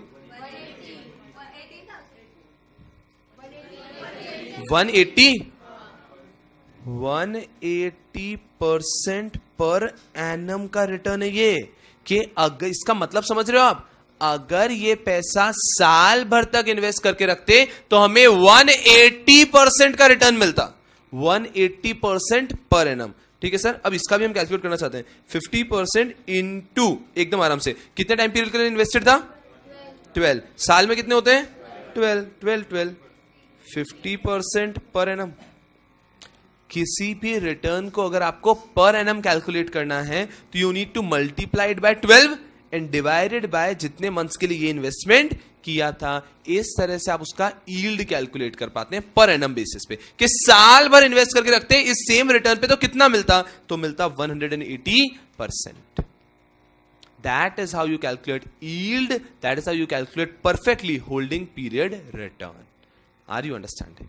one eighty one eighty percent per annum का रिटर्न है ये। कि अगर इसका मतलब समझ रहे हो आप? अगर ये पैसा साल भर तक इन्वेस्ट करके रखते तो हमें 180 परसेंट का रिटर्न मिलता। 180 परसेंट पर एनम ठीक है सर? अब इसका भी हम कैलकुलेट करना चाहते हैं। 50 परसेंट इंटू एकदम आराम से। कितने टाइम पीरियड के लिए इन्वेस्टेड था? 12 साल में कितने होते हैं? 12 12 12 50 परसेंट पर एनम किसी भी रिटर्न को अगर आपको पर एनम कैलकुलेट करना है तो you need to multiplied by 12 and divided by जितने मंथ्स के लिए ये इन्वेस्टमेंट किया था, इस तरह से आप उसका ईल्ड कैलकुलेट कर पाते हैं पर एनम बेसिस पे। कि साल भर इन्वेस्ट करके रखते हैं, इस सेम रिटर्न पे तो कितना मिलता? तो मिलता 180 percent that is how you calculate yield that is how you calculate perfectly holding period return are you understanding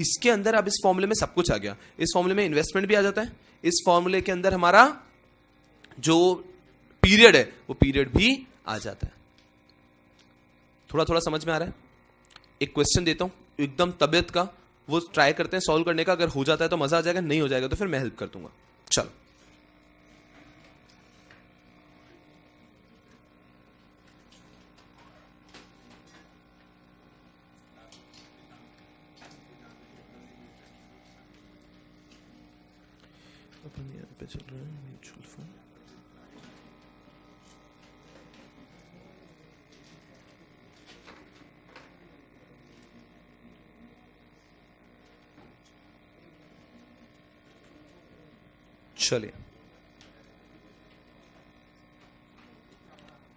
इसके अंदर अब इस फॉर्मूले में सब कुछ आ गया। इस फॉर्मूले में इन्वेस्टमेंट भी आ जाता है। इस फॉर्मूले के अंदर हमारा जो पीरियड है, वो पीरियड भी आ जाता है। थोड़ा थोड़ा समझ में आ रहा है? एक क्वेश्चन देता हूँ। एकदम तबियत का, वो ट्राई करते हैं सॉल्व करने का। अगर हो जाता है तो मज़ा आ जाएगा, नहीं हो जाएगा तो फिर मैं हेल्प कर दूँगा। चलो अपन यहाँ पे चल रहा है म्यूचुअल फंड चलिए।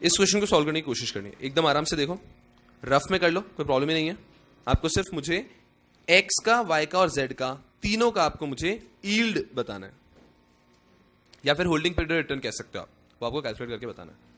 इस क्वेश्चन को सॉल्व करने की कोशिश करनी है। एकदम आराम से देखो। रफ में कर लो, कोई प्रॉब्लम ही नहीं है। आपको सिर्फ़ मुझे एक्स का वाई का और जेड का, तीनों का आपको मुझे ईल्ड बताना है। या फिर होल्डिंग पीरियड रिटर्न कह सकते हो आप। वो आपको कैलकुलेट करके बताना है।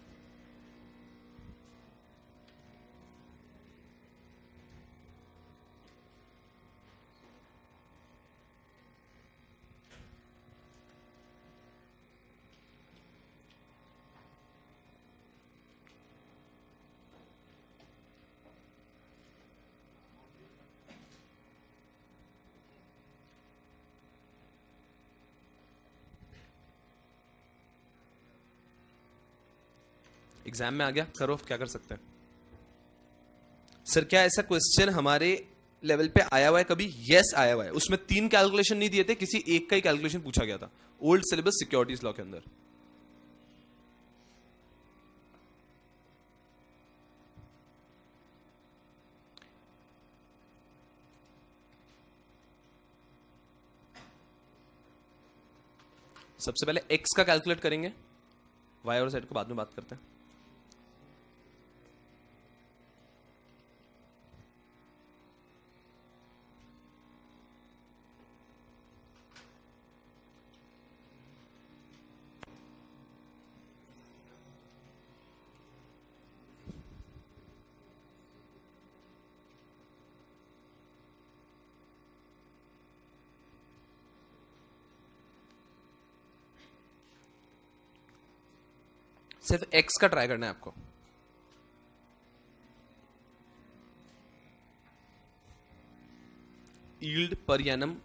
एग्ज़ाम में आ गया, करो क्या कर सकते हैं? सर क्या ऐसा क्वेश्चन हमारे लेवल पे आया हुआ है कभी? यस आया हुआ है। उसमें तीन कैलकुलेशन नहीं दिए थे, किसी एक का ही कैलकुलेशन पूछा गया था। ओल्ड सिलेबस सिक्योरिटीज लॉ के अंदर। सबसे पहले एक्स का कैलकुलेट करेंगे। वाई और जेड को बाद में बात करते हैं। सिर्फ़ एक्स का ट्राई करना है आपको। Yield per annum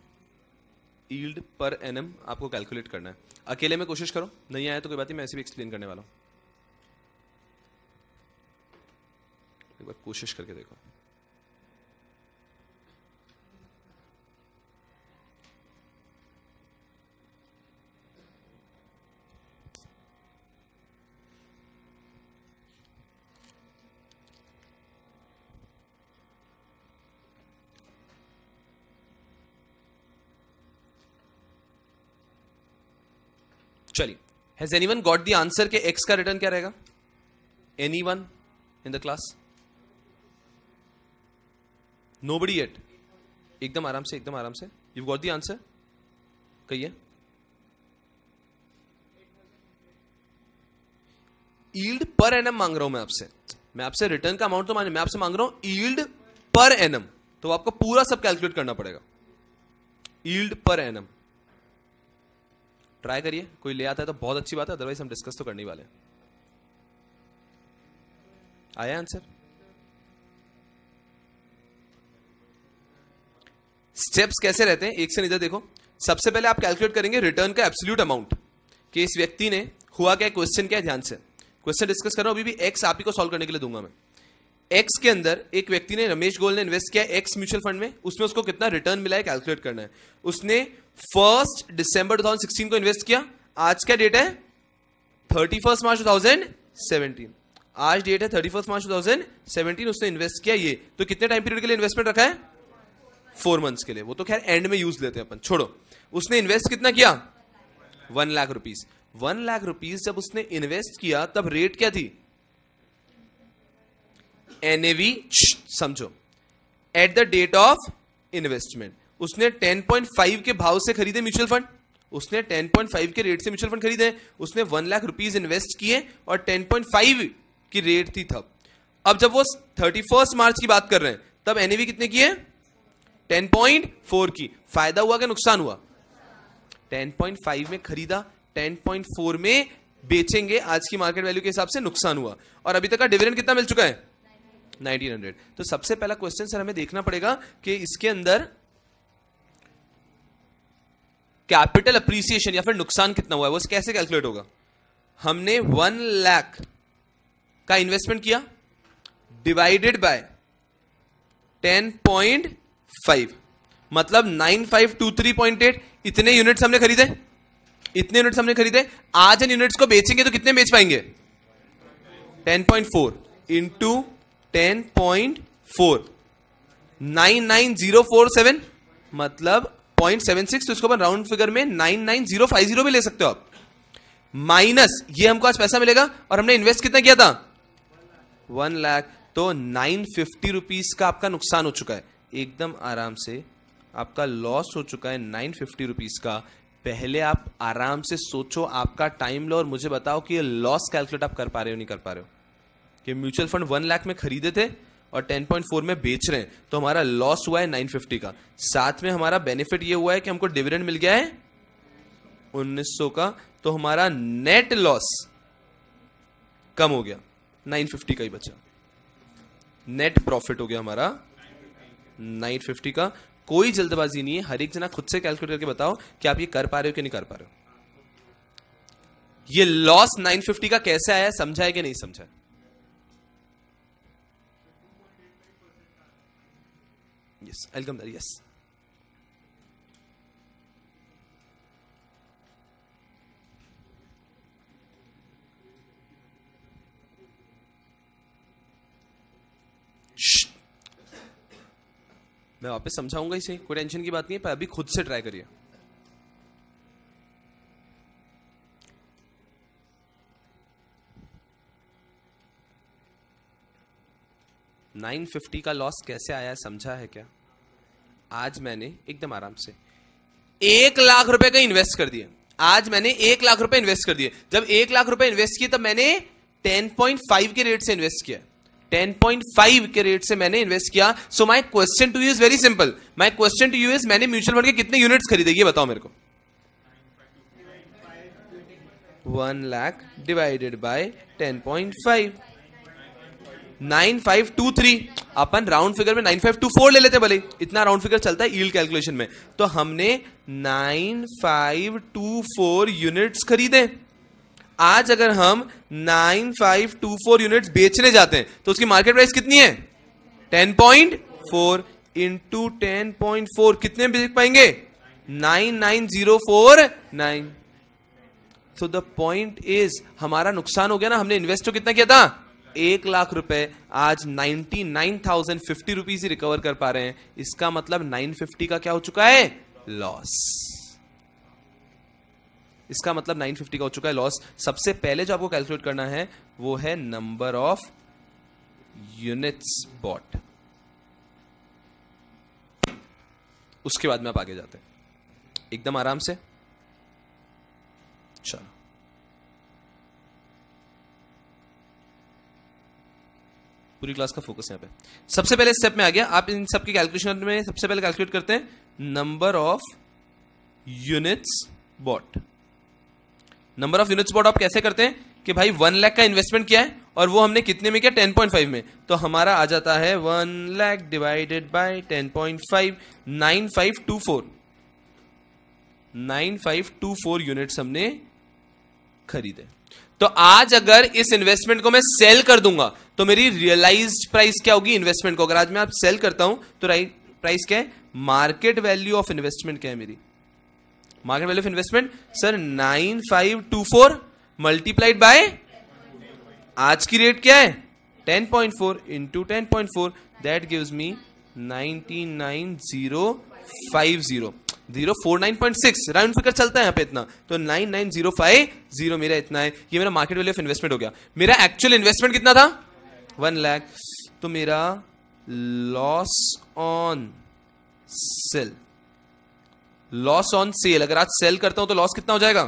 yield per annum आपको कैलकुलेट करना है। अकेले में कोशिश करो, नहीं आया तो कोई बात नहीं, मैं ऐसे भी एक्सप्लेन करने वाला हूँ। एक बार कोशिश करके देखो। चलिए has any one got the answer के एक्स का रिटर्न क्या रहेगा? Any one in the class nobody at एकदम आराम से, एकदम आराम से। यू गॉट द आंसर कहिए। ईल्ड पर एनम मांग रहा हूँ मैं आपसे। मैं आपसे रिटर्न का अमाउंट तो मांग, मैं आपसे मांग रहा हूँ ईल्ड पर एनम तो आपको पूरा सब कैलकुलेट करना पड़ेगा। ईल्ड पर एनम ट्राई करिए, कोई ले आता है तो बहुत अच्छी बात है अदरवाइज़ हम डिस्कस तो करने वाले आया आंसर स्टेप्स कैसे रहते हैं? एक से इधर देखो। सबसे पहले आप कैलकुलेट करेंगे रिटर्न का एब्सोल्यूट अमाउंट कि इस व्यक्ति ने हुआ क्या क्वेश्चन क्या ध्यान से। क्वेश्चन डिस्कस कर रहा हूँ, अभी भी एक्स आप ही को सॉल्व करने के लिए दूँगा मैं। एक्स के अंदर एक व्यक्ति ने रमेश गोल ने इन्वेस्ट किया एक्स म्यूचुअल फंड में, उसमें उसको कितना रिटर्न मिला है कैलकुलेट करना है। उसने फ़र्स्ट दिसंबर 2016 को इन्वेस्ट किया। आज क्या डेट है? थर्टी फ़र्स्ट मार्च टू आज डेट है थर्टी फ़र्स्ट मार्च टू उसने इन्वेस्ट किया ये। तो कितने टाइम पीरियड के लिए इन्वेस्टमेंट रखा है? फोर मंथ्स के लिए। वो तो खैर एंड में यूज़ लेते हैं अपन। छोड़ो। उसने इन्वेस्ट कितना किया? One lakh rupees one lakh rupees जब उसने इन्वेस्ट किया, तब रेट क्या थी? एनएवी समझो। At the date of investment उसने 10.5 के भाव से खरीदे म्यूचुअल फंड। उसने 10.5 के रेट से म्यूचुअल फंड खरीदे। उसने वन लाख रुपीज़ इन्वेस्ट किए और 10.5 की रेट थी तब। अब जब वो थर्टी मार्च की बात कर रहे हैं, तब एनएवी कितने की है 10.4 की। फ़ायदा हुआ क्या नुकसान हुआ? 10.5 में खरीदा 10.4 में बेचेंगे। आज की मार्केट वैल्यू के हिसाब से नुकसान हुआ। और अभी तक का डिविडेंड कितना मिल चुका है? 1900 तो सबसे पहला क्वेश्चन सर हमें देखना पड़ेगा कि इसके अंदर कैपिटल अप्रिसिएशन या फिर नुकसान कितना हुआ है, वो कैसे कैलकुलेट होगा? हमने वन लाख का इन्वेस्टमेंट किया divided by ten point five मतलब nine five two three point eight इतने यूनिट्स हमने खरीदे। इतने यूनिट्स हमने खरीदे। आज इन यूनिट्स को बेचेंगे तो कितने बेच पाएँगे? Ten point four into ten point four nine nine zero four seven मतलब पॉइंट सेवन सिक्स तो इसको अपन राउंड फिगर में nine nine zero five zero भी ले सकते हो आप। माइनस ये हमको आज पैसा मिलेगा और हमने इन्वेस्ट कितना किया था? वन लाख तो नाइन फिफ्टी रुपीज़ का आपका नुकसान हो चुका है। एकदम आराम से आपका लॉस हो चुका है नाइन फिफ्टी रुपीज़ का। पहले आप आराम से सोचो आपका टाइम लो और मुझे बताओ कि ये लॉस कैलकुलेट आप कर पा रहे हो, नहीं कर पा रहे हो। कि म्यूचुअल फंड वन लाख में खरीदे थे और 10.4 में बेच रहे हैं तो हमारा लॉस हुआ है 950 का। साथ में हमारा बेनिफिट ये हुआ है कि हमको डिविडेंड मिल गया है 1900 का तो हमारा नेट लॉस कम हो गया। 950 का ही बचा। नेट प्रॉफिट हो गया हमारा 950 का। कोई जल्दबाजी नहीं है। हर एक जना खुद से कैलकुलेट करके बताओ कि आप ये कर पा रहे हो कि नहीं कर पा रहे हो। ये लॉस 950 का कैसे आया, समझा है कि नहीं समझा Yes, I'll come there. Yes. मैं वापस समझाऊँगा इसे कोई टेंशन की बात नहीं है पर अभी खुद से ट्राई करिए नाइन फिफ्टी का लॉस कैसे आया समझा है क्या? आज मैंने एकदम आराम से एक लाख रुपए का इन्वेस्ट कर दिए आज मैंने एक लाख रुपए इन्वेस्ट कर दिए। जब एक लाख रुपए इन्वेस्ट किए, तब मैंने टेन पॉइंट फाइव के रेट से इन्वेस्ट किया। टेन पॉइंट फाइव के रेट से मैंने इन्वेस्ट किया। So my question to you is very simple my question to you is मैंने म्यूचुअल फंड के कितने यूनिट्स खरीदे, ये बताओ मेरे को। One lakh divided by ten point five. Nine five two three. Upon round figure में नाइन फाइव टू फोर ले लेते भले। इतना राउंड फिगर चलता है ईल्ड कैलकुलेशन में। तो हमने nine five two four units खरीदे। आज अगर हम nine five two four units बेचने जाते हैं तो उसकी मार्केट प्राइस कितनी है? Ten point four into ten point four. कितने बेच पाएँगे? Nine nine zero four. Nine. So the point is हमारा नुकसान हो गया ना, हमने इन्वेस्ट तो कितना किया था? एक लाख रुपए आज ninety nine thousand fifty rupees ही रिकवर कर पा रहे हैं। इसका मतलब नाइन फिफ्टी का क्या हो चुका है? लॉस इसका मतलब 950 का हो चुका है लॉस सबसे पहले जो आपको कैलकुलेट करना है, वो है नंबर ऑफ़ यूनिट्स बॉट उसके बाद में आप आगे जाते हैं। एकदम आराम से। चलो। पूरी क्लास का फोकस यहाँ पे। सबसे पहले स्टेप में आ गया। आप इन सब की कैलकुलेशन में सबसे पहले कैलकुलेट करते हैं number of units bought number of units bought आप कैसे करते हैं कि भाई वन लाख का इन्वेस्टमेंट किया है और वो हमने कितने में किया? टेन पॉइंट फाइव में। तो हमारा आ जाता है one lakh divided by ten point five nine five two four nine five two four units हमने खरीदे। तो आज अगर इस इन्वेस्टमेंट को मैं सेल कर दूँगा तो मेरी रियलाइज़ प्राइस क्या होगी? इन्वेस्टमेंट को। अगर आज मैं आप सेल करता हूँ तो राइट प्राइस क्या है? मार्केट वैल्यू ऑफ़ इन्वेस्टमेंट क्या है मेरी? Market value of investment sir nine five two four multiplied by आज की रेट क्या है? Ten point four into ten point four that gives me ninety nine zero five zero zero four nine point six round figure चलता है यहाँ पे इतना। तो nine nine zero five zero मेरा इतना है। ये मेरा मार्केट वैल्यू ऑफ़ इन्वेस्टमेंट हो गया। मेरा एक्चुअल इन्वेस्टमेंट कितना था? वन लैख तो मेरा loss on sale loss on sale अगर आज सेल करता हूँ तो लॉस कितना हो जाएगा?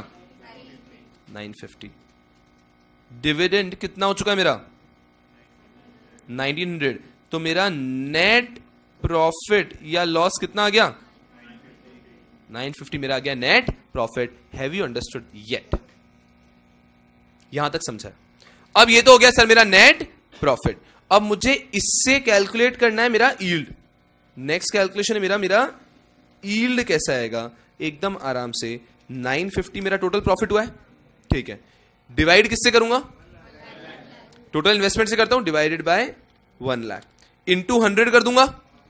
Nine fifty. डिविडेंड कितना हो चुका है मेरा? Nineteen hundred. तो मेरा नेट प्रॉफिट या लॉस कितना आ गया? 950 मेरा आ गया net profit have you understood yet यहाँ तक समझा अब ये तो हो गया, सर, मेरा नेट प्रॉफिट अब मुझे इससे कैलकुलेट करना है मेरा ईल्ड नेक्स्ट कैलकुलेशन है मेरा मेरा ईल्ड कैसा आएगा? एकदम आराम से 950 मेरा टोटल प्रॉफिट हुआ है। ठीक है। डिवाइड किससे करूँगा? टोटल इन्वेस्टमेंट से करता हूँ। Divided by one lakh into hundred कर दूँगा।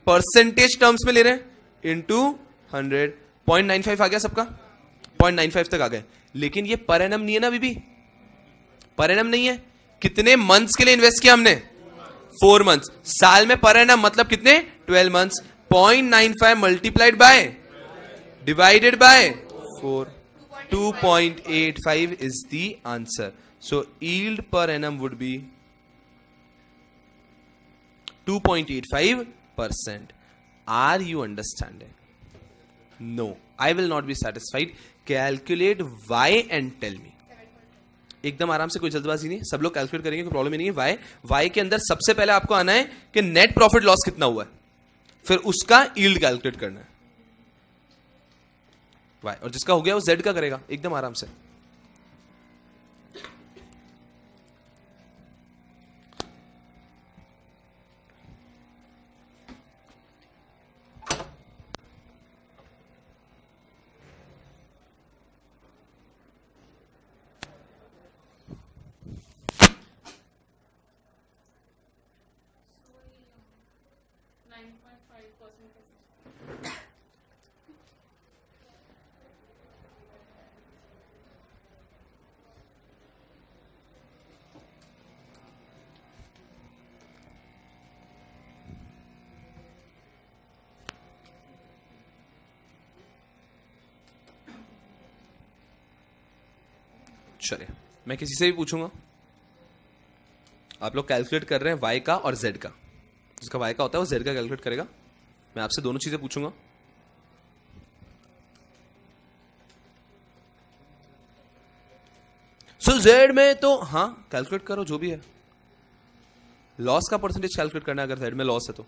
परसेंटेज टर्म्स में ले रहे हैं। Into hundred point nine five आ गया सबका। पॉइंट नाइन फाइव तक आ गए। लेकिन ये पर एनम नहीं है ना बीबी पर एनम नहीं है। कितने मंथ्स के लिए इन्वेस्ट किया हमने? फोर मंथ्स साल में पर एनम मतलब कितने? Twelve months point nine five multiplied by divided by four two point eight five is the answer so yield per annum would be 2.85 percent. Are you understanding? No, I will not be satisfied. Calculate y and tell me. एकदम आराम से कोई जल्दबाजी नहीं सब लोग कैलकुलेट करेंगे, कोई प्रॉब्लम नहीं है। वाई वाई के अंदर सबसे पहले आपको आना है कि नेट प्रॉफिट लॉस कितना हुआ है। फिर उसका ईल्ड कैलकुलेट करना है। वाई और जिसका हो गया वो जेड का करेगा, एकदम आराम से। चलिए, मैं किसी से भी पूछूँगा। आप लोग कैलकुलेट कर रहे हैं वाई का और जेड का। जिसका वाई का होता है वो जेड का कैलकुलेट करेगा। मैं आपसे दोनों चीज़ें पूछूँगा। सो so, जेड में तो हाँ कैलकुलेट करो जो भी है। लॉस का परसेंटेज कैलकुलेट करना है अगर जेड में लॉस है तो।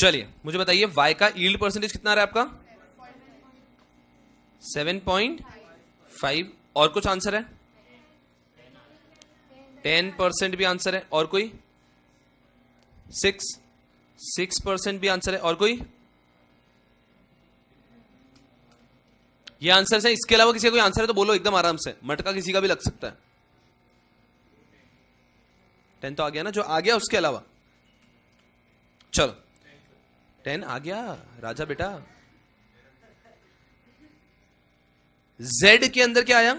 चलिए, मुझे बताइए वाई का ईल्ड परसेंटेज कितना आ रहा है आपका? सेवन पॉइंट फाइव और कुछ आंसर है? टेन परसेंट भी आंसर है। और कोई? सिक्स सिक्स परसेंट भी आंसर है। और कोई? ये आंसर है इसके अलावा किसी का कोई आंसर है तो बोलो एकदम आराम से। मटका किसी का भी लग सकता है। टेन तो आ गया ना, जो आ गया उसके अलावा। चलो। टेन आ गया, राजा बेटा। जेड के अंदर क्या आया?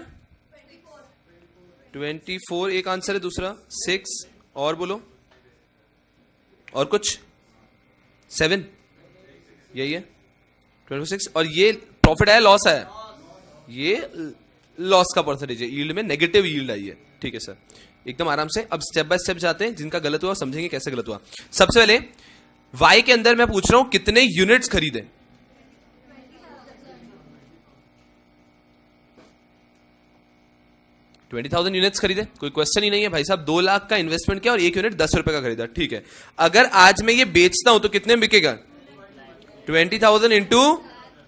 ट्वेंटी फोर, एक आंसर है दूसरा। सिक्स, और बोलो। और कुछ? सेवन। यही है। Twenty six. और ये प्रॉफिट आया लॉस आया ये लॉस का परसेंटेज है। ईल्ड में नेगेटिव ईल्ड आई है। ठीक है, सर। एकदम आराम से। अब स्टेप बाय स्टेप जाते हैं। जिनका गलत हुआ, समझेंगे कैसे गलत हुआ। सबसे पहले वाई के अंदर मैं पूछ रहा हूँ, कितने यूनिट्स खरीदे? ट्वेंटी थाउज़ेंड यूनिट्स खरीदे? कोई क्वेश्चन ही नहीं है, भाई साहब, दो लाख का इन्वेस्टमेंट किया और एक यूनिट दस रुपए का खरीदा? ठीक है। अगर आज मैं ये बेचता हूँ तो कितने में बिकेगा? Twenty thousand into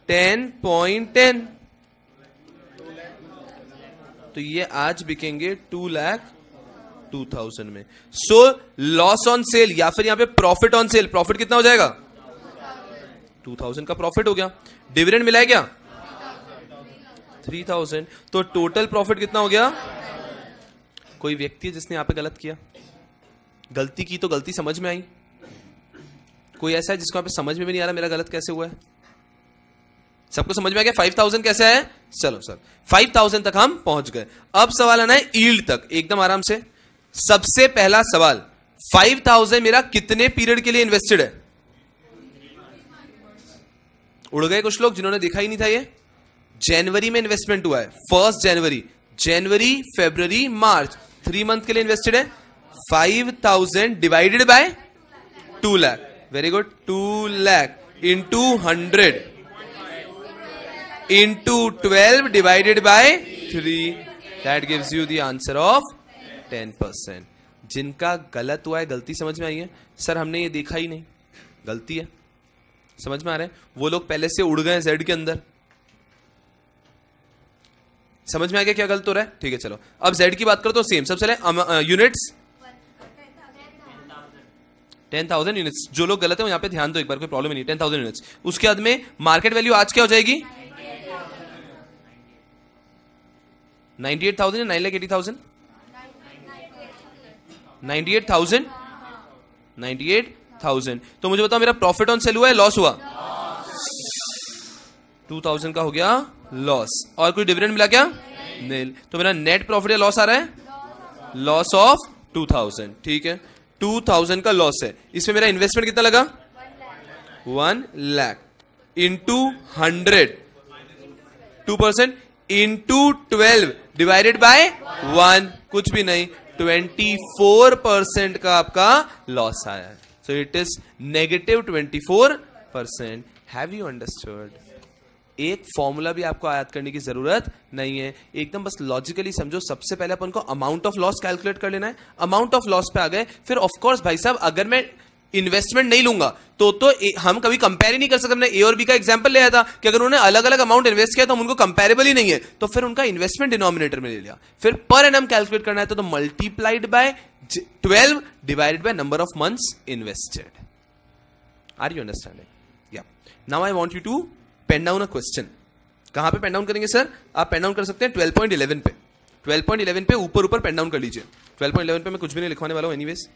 ten point ten तो ये आज बिकेंगे टू लैख टू थाउज़ेंड में। सो लॉस ऑन सेल या फिर यहाँ पे प्रॉफिट ऑन सेल प्रॉफिट कितना हो जाएगा? टू थाउज़ेंड का प्रॉफिट हो गया। डिविडेंड मिला है क्या? थ्री थाउज़ेंड तो टोटल प्रॉफिट कितना हो गया? कोई व्यक्ति है जिसने यहाँ पे गलत किया? गलती की तो गलती समझ में आई। कोई ऐसा है जिसको यहाँ पे समझ में भी नहीं आ रहा, मेरा गलत कैसे हुआ है? सबको समझ में आ गया? फाइव थाउज़ेंड कैसे है चलो सर फाइव थाउज़ेंड तक हम पहुँच गए। अब सवाल आना है ईल्ड तक, एकदम आराम से। सबसे पहला सवाल फाइव थाउज़ेंड मेरा कितने पीरियड के लिए इन्वेस्टेड है? उड़ गए कुछ लोग जिन्होंने देखा ही नहीं था ये। जनवरी में इन्वेस्टमेंट हुआ है first January January February March three month के लिए इन्वेस्टेड है। Five thousand divided by two lakh very good two lakh into hundred into twelve divided by three that gives you the answer of ten percent जिनका गलत हुआ है, गलती समझ में आई है? सर, हमने ये देखा ही नहीं। गलती है। समझ में आ रहा है? वो लोग पहले से उड़ गए जेड के अंदर। समझ में आ गया क्या गलत हो रहा है? ठीक है, चलो। अब जेड की बात करो तो सेम सबसे यूनिट्स टेन थाउज़ेंड यूनिट्स जो लोग गलत है यहाँ पे ध्यान दो, एक बार कोई प्रॉब्लम नहीं। टेन थाउज़ेंड यूनिट्स उसके बाद में मार्केट वैल्यू आज क्या हो जाएगी? Ninety eight thousand nine lakh eighty thousand ninety eight thousand? Ninety eight thousand. तो मुझे बताओ, मेरा प्रॉफिट ऑन सेल हुआ है लॉस हुआ? टू थाउज़ेंड का हो गया लॉस और कोई डिविडेंड मिला क्या? नील तो मेरा नेट प्रॉफिट या लॉस आ रहा है? लॉस ऑफ़ टू थाउज़ेंड ठीक है? टू थाउज़ेंड का लॉस है। इसमें मेरा इन्वेस्टमेंट कितना लगा? One lakh into hundred two percent into twelve divided by one कुछ भी नहीं। ट्वेंटी फोर परसेंट का आपका लॉस आया so it is negative twenty four percent. Have you understood एक फॉर्मूला भी आपको आयात करने की ज़रूरत नहीं है। एकदम बस लॉजिकली समझो, सबसे पहले अपन को अमाउंट ऑफ़ लॉस कैलकुलेट कर लेना है। अमाउंट ऑफ़ लॉस पे आ गए। फिर ऑफकोर्स भाई साहब, अगर मैं इन्वेस्टमेंट नहीं लूँगा। तो तो हम कभी कंपेयर ही नहीं कर सकते। हमने ए और बी का एग्जांपल लिया था कि अगर उन्होंने अलग अलग अमाउंट इन्वेस्ट किया तो हम उनको कंपेरेबल ही नहीं है। तो फिर उनका इन्वेस्टमेंट डिनोमिनेटर में ले लिया। फिर पर एन कैलकुलेट करना है तो, multiplied by twelve divided by number of months invested are you understanding या now I want you to pen down a question कहाँ पे पेन डाउन करेंगे सर आप पेन डाउन कर सकते हैं ट्वेल्व पॉइंट इलेवन पे। ट्वेल्व पॉइंट इलेवन पे ऊपर ऊपर पेन डाउन कर लीजिए। ट्वेल्व पॉइंट इलेवन पे मैं कुछ भी नहीं लिखवाने वाला हूँ एनीवेज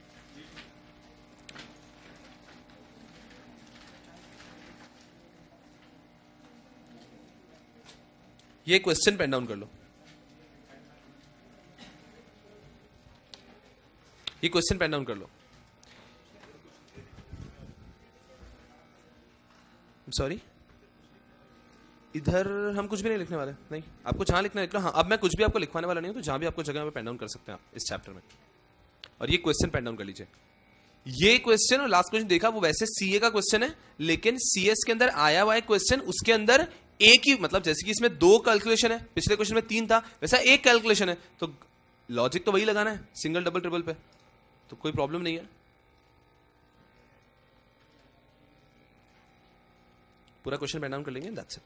ये क्वेश्चन पेन डाउन कर लो। ये क्वेश्चन पेन डाउन कर लो। सॉरी इधर हम कुछ भी नहीं लिखने वाले, नहीं? आपको जहाँ लिखना लिख लो हाँ अब मैं कुछ भी आपको लिखवाने वाला नहीं हूँ तो जहाँ भी आपको जगह में पेन डाउन कर सकते हैं आप इस चैप्टर में। और ये क्वेश्चन पेन डाउन कर लीजिए। ये क्वेश्चन और लास्ट क्वेश्चन देखा, वो वैसे सीए का क्वेश्चन है, लेकिन सीएस के अंदर आया हुआ है क्वेश्चन उसके अंदर एक ही मतलब जैसे कि इसमें दो कैलकुलेशन है, पिछले क्वेश्चन में तीन था, वैसा एक कैलकुलेशन है तो लॉजिक तो वही लगाना है सिंगल डबल ट्रिपल पे। तो कोई प्रॉब्लम नहीं है। पूरा क्वेश्चन मैं डाउन कर लेंगे that's it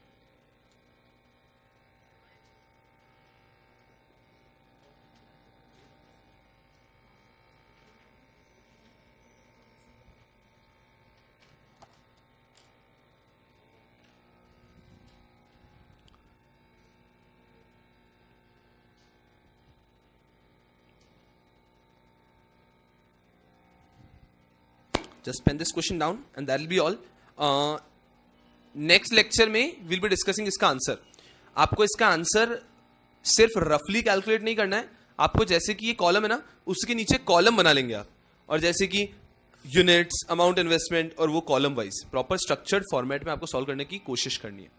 pen this question down and that will be all. Uh, next lecture में विल बी डिस्कसिंग इसका आंसर आपको इसका आंसर सिर्फ़ रफली कैलकुलेट नहीं करना है. आपको जैसे कि ये कॉलम है ना उसके नीचे कॉलम बना लेंगे आप. और जैसे कि यूनिट्स अमाउंट इन्वेस्टमेंट और वो column wise proper structured format में आपको सॉल्व करने की कोशिश करनी है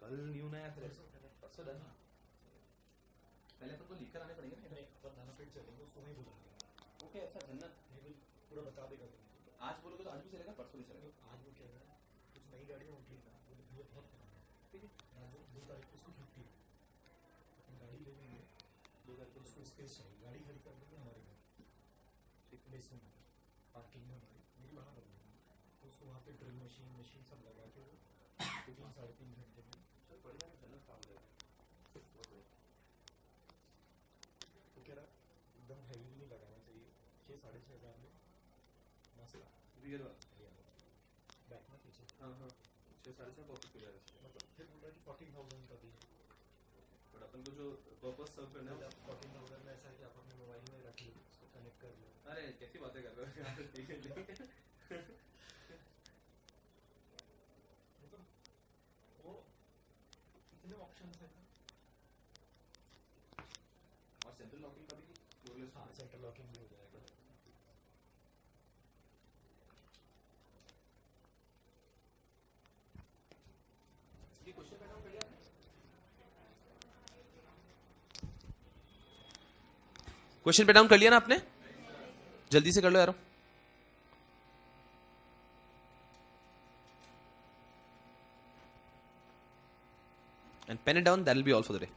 कल न्यू नया परसों डन पहले तो लेकर आने पड़ेंगे नहीं अपन नाना पेट चलेंगे उसको वहीं बुलाएँगे ओके ऐसा जन्नत पूरा बता देगा आज बोलोगे तो आज चलेगा आज वो कह रहा है कुछ नई गाड़ियाँ उठी ना वो बहुत बहुत ठीक है? दो दो तारीख को उसको छुट्टी है। गाड़ी ले लेंगे दो तारीख को उसको स्पेस चाहिए गाड़ी खड़ी कर देंगे हमारे घर। ठीक बेसमेंट में पार्किंग में हमारी। मेरी वहाँ कर देंगे उसको वहाँ पे ड्रिल मशीन मशीन सब लगा के वो तीन साढ़े तीन घंटे में चल बढ़िया जन्नत काम देगा तो कह रहा एकदम हैवी नहीं लगाना चाहिए। छः साढ़े छः हज़ार में मस्त। रियल पीछे हाँ हाँ। छः साढ़े छः कॉपी खुल जाएगा। मतलब फिर बोल रहा है कि फोर्टीन थाउज़ेंड का भी बट अपन को जो पर्पस सर्व करना है फोर्टीन थाउज़ेंड में ऐसा है कि आप अपने मोबाइल में रख लो उसको कनेक्ट कर लो। अरे कैसी बातें कर रहे हो? [laughs] ठीक है मतलब वो कितने ऑप्शन है और सेंट्रल लॉकिंग का भी हाँ सेंट्रल लॉकिंग भी हो जाएगा ये क्वेश्चन पैटर्न कर लिया क्वेश्चन पे डाउन कर लिया ना आपने? जल्दी से कर लो यार। And pen it down that will be all for the day